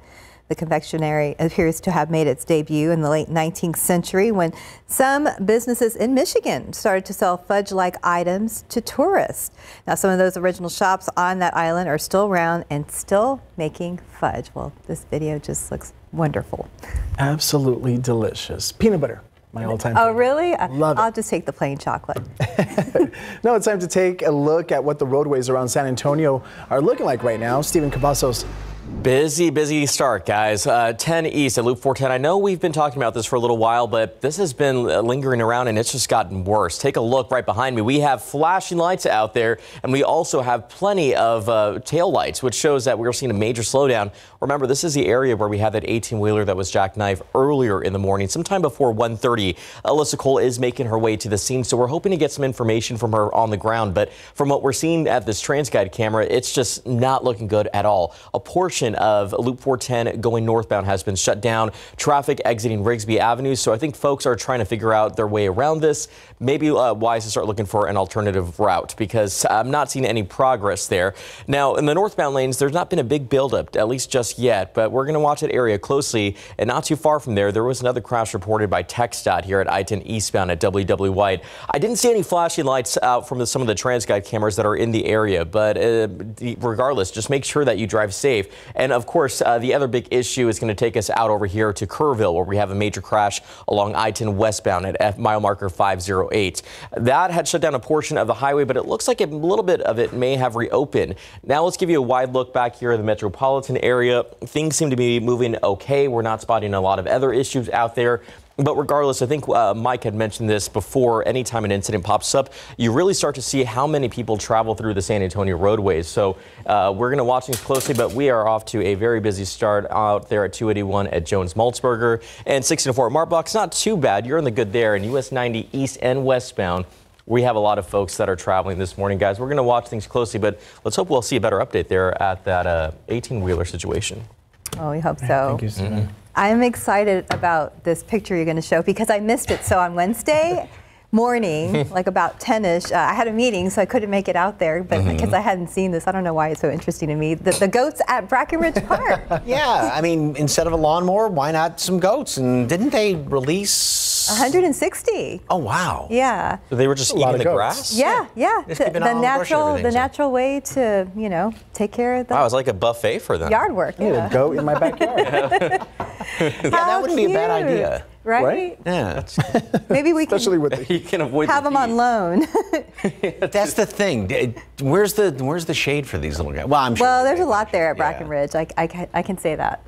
The confectionery appears to have made its debut in the late 19th century when some businesses in Michigan started to sell fudge-like items to tourists. Now, some of those original shops on that island are still around and still making fudge. Well, this video just looks wonderful. Absolutely delicious. Peanut butter. My all-time. Oh, really? Love I'll it. just take the plain chocolate. [LAUGHS] now it's time to take a look at what the roadways around San Antonio are looking like right now. Stephen Cavazos Busy, busy start, guys. Uh, 10 East at Loop 410. I know we've been talking about this for a little while, but this has been uh, lingering around and it's just gotten worse. Take a look right behind me. We have flashing lights out there, and we also have plenty of uh, tail lights, which shows that we're seeing a major slowdown. Remember, this is the area where we had that 18-wheeler that was jackknifed earlier in the morning, sometime before 1:30. Alyssa Cole is making her way to the scene, so we're hoping to get some information from her on the ground. But from what we're seeing at this TransGuide camera, it's just not looking good at all. A portion of Loop 410 going northbound has been shut down. Traffic exiting Rigsby Avenue. So I think folks are trying to figure out their way around this. Maybe uh, wise to start looking for an alternative route because I'm not seeing any progress there. Now, in the northbound lanes, there's not been a big buildup, at least just yet, but we're going to watch that area closely. And not too far from there, there was another crash reported by TxDOT here at I-10 eastbound at WW White. I didn't see any flashing lights out from the, some of the TransGuide cameras that are in the area, but uh, regardless, just make sure that you drive safe. And of course, uh, the other big issue is going to take us out over here to Kerrville, where we have a major crash along I-10 westbound at F mile marker 508. That had shut down a portion of the highway, but it looks like a little bit of it may have reopened. Now let's give you a wide look back here in the metropolitan area. Things seem to be moving okay. We're not spotting a lot of other issues out there. But regardless, I think uh, Mike had mentioned this before. Anytime an incident pops up, you really start to see how many people travel through the San Antonio roadways. So uh, we're going to watch things closely, but we are off to a very busy start out there at 281 at Jones Maltzberger and 64 at Martblock. Not too bad. You're in the good there. And US 90 east and westbound. We have a lot of folks that are traveling this morning, guys. We're going to watch things closely, but let's hope we'll see a better update there at that 18 uh, wheeler situation. Oh, we hope so. Thank you, mm-hmm. I'm excited about this picture you're going to show because I missed it. So on Wednesday [LAUGHS] morning, like about 10ish, uh, I had a meeting, so I couldn't make it out there. But because mm-hmm. I hadn't seen this, I don't know why it's so interesting to me. The, the goats at Brackenridge [LAUGHS] Park. yeah, I mean, instead of a lawnmower, why not some goats? And didn't they release 160. Oh wow. Yeah. So they were just eating the grass. Yeah, yeah. Just the, the on the natural, the so- natural way to you know take care of that. Wow, it was like a buffet for them. yard work. I need Yeah. a goat in my [LAUGHS] backyard. Yeah, [LAUGHS] that wouldn't be a bad idea. Right? Right? Yeah. [LAUGHS] Maybe we can Especially with the You can avoid have the them on loan. That's the thing. Where's the where's the shade for these little guys? Well, I'm sure. well, there's a lot there at Yeah. Brackenridge. I, I, I can say that.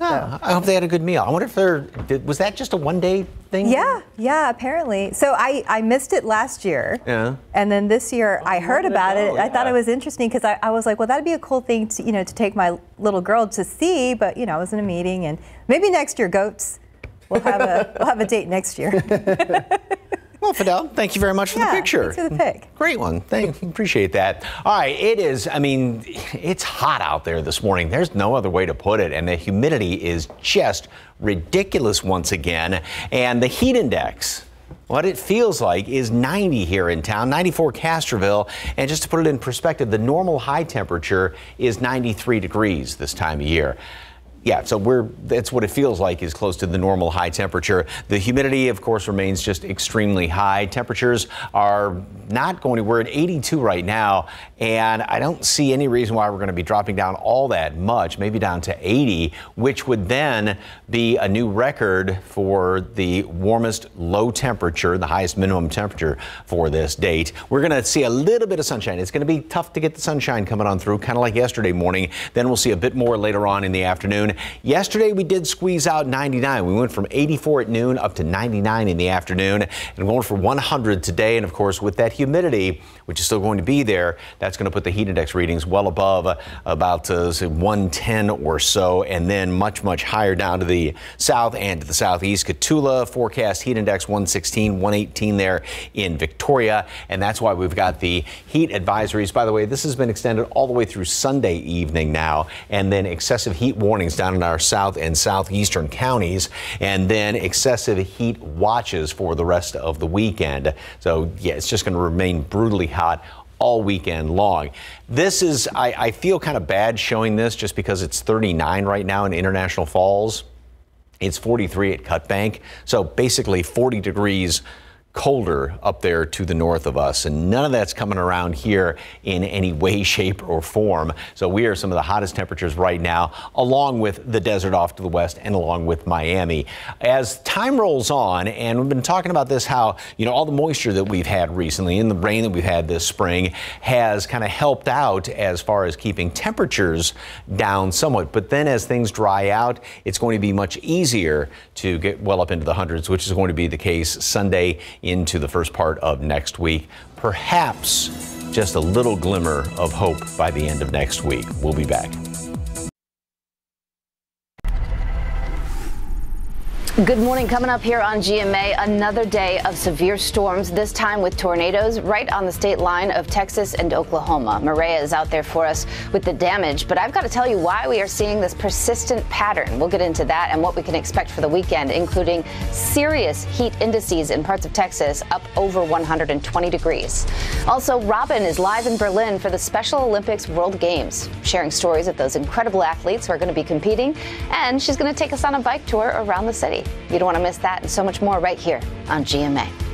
Ah, I hope they had a good meal. I wonder if they're. Did, was that just a one day thing? Yeah, yeah, apparently. So I, I missed it last year. Yeah. And then this year I heard about it. go? I thought it was interesting because I, I was like, well, that'd be a cool thing to, you know, to take my little girl to see. But, you know, I was in a meeting and maybe next year, goats. We'll have a, we'll have a date next year. [LAUGHS] Well, Fidel, thank you very much for Yeah, the picture. thanks for the pic. Great one. Thank you. appreciate that. All right, it is. I mean, it's hot out there this morning. There's no other way to put it, and the humidity is just ridiculous once again. And the heat index. What it feels like is 90 here in town, 94 Castroville. And just to put it in perspective, the normal high temperature is 93 degrees this time of year. Yeah, so we're that's what it feels like is close to the normal high temperature. The humidity, of course, remains just extremely high. Temperatures are not going to, we're at 82 right now, and I don't see any reason why we're going to be dropping down all that much, maybe down to 80, which would then be a new record for the warmest low temperature, the highest minimum temperature for this date. We're going to see a little bit of sunshine. It's going to be tough to get the sunshine coming on through, kind of like yesterday morning. Then we'll see a bit more later on in the afternoon. Yesterday we did squeeze out 99. We went from 84 at noon up to 99 in the afternoon and going for 100 today. And of course, with that humidity, which is still going to be there, that's going to put the heat index readings well above uh, about uh, 110 or so, and then much, much higher down to the south and to the southeast. Cotulla forecast heat index 116, 118 there in Victoria, and that's why we've got the heat advisories. By the way, this has been extended all the way through Sunday evening now, and then excessive heat warnings down in our south and southeastern counties, and then excessive heat watches for the rest of the weekend. So, yeah, it's just going to remain brutally hot all weekend long. This is, I, I feel kind of bad showing this just because it's 39 right now in International Falls. It's 43 at Cut Bank. So basically 40 degrees colder up there to the north of us. And none of that's coming around here in any way, [LAUGHS] shape, or form. So we are some of the hottest temperatures right now, along with the desert off to the west and along with Miami. As time rolls on, and we've been talking about this, how, you know, all the moisture that we've had recently and the rain that we've had this spring has kind of helped out as far as keeping temperatures down somewhat. But then as things dry out, it's going to be much easier to get well up into the hundreds, which is going to be the case Sunday into the first part of next week. Perhaps just a little glimmer of hope by the end of next week. We'll be back. Good morning. Coming up here on GMA, another day of severe storms, this time with tornadoes right on the state line of Texas and Oklahoma. Maria is out there for us with the damage, but I've got to tell you why we are seeing this persistent pattern. We'll get into that and what we can expect for the weekend, including serious heat indices in parts of Texas up over 120 degrees. Also, Robin is live in Berlin for the Special Olympics World Games, sharing stories of those incredible athletes who are going to be competing, and she's going to take us on a bike tour around the city. You don't want to miss that and so much more right here on GMA.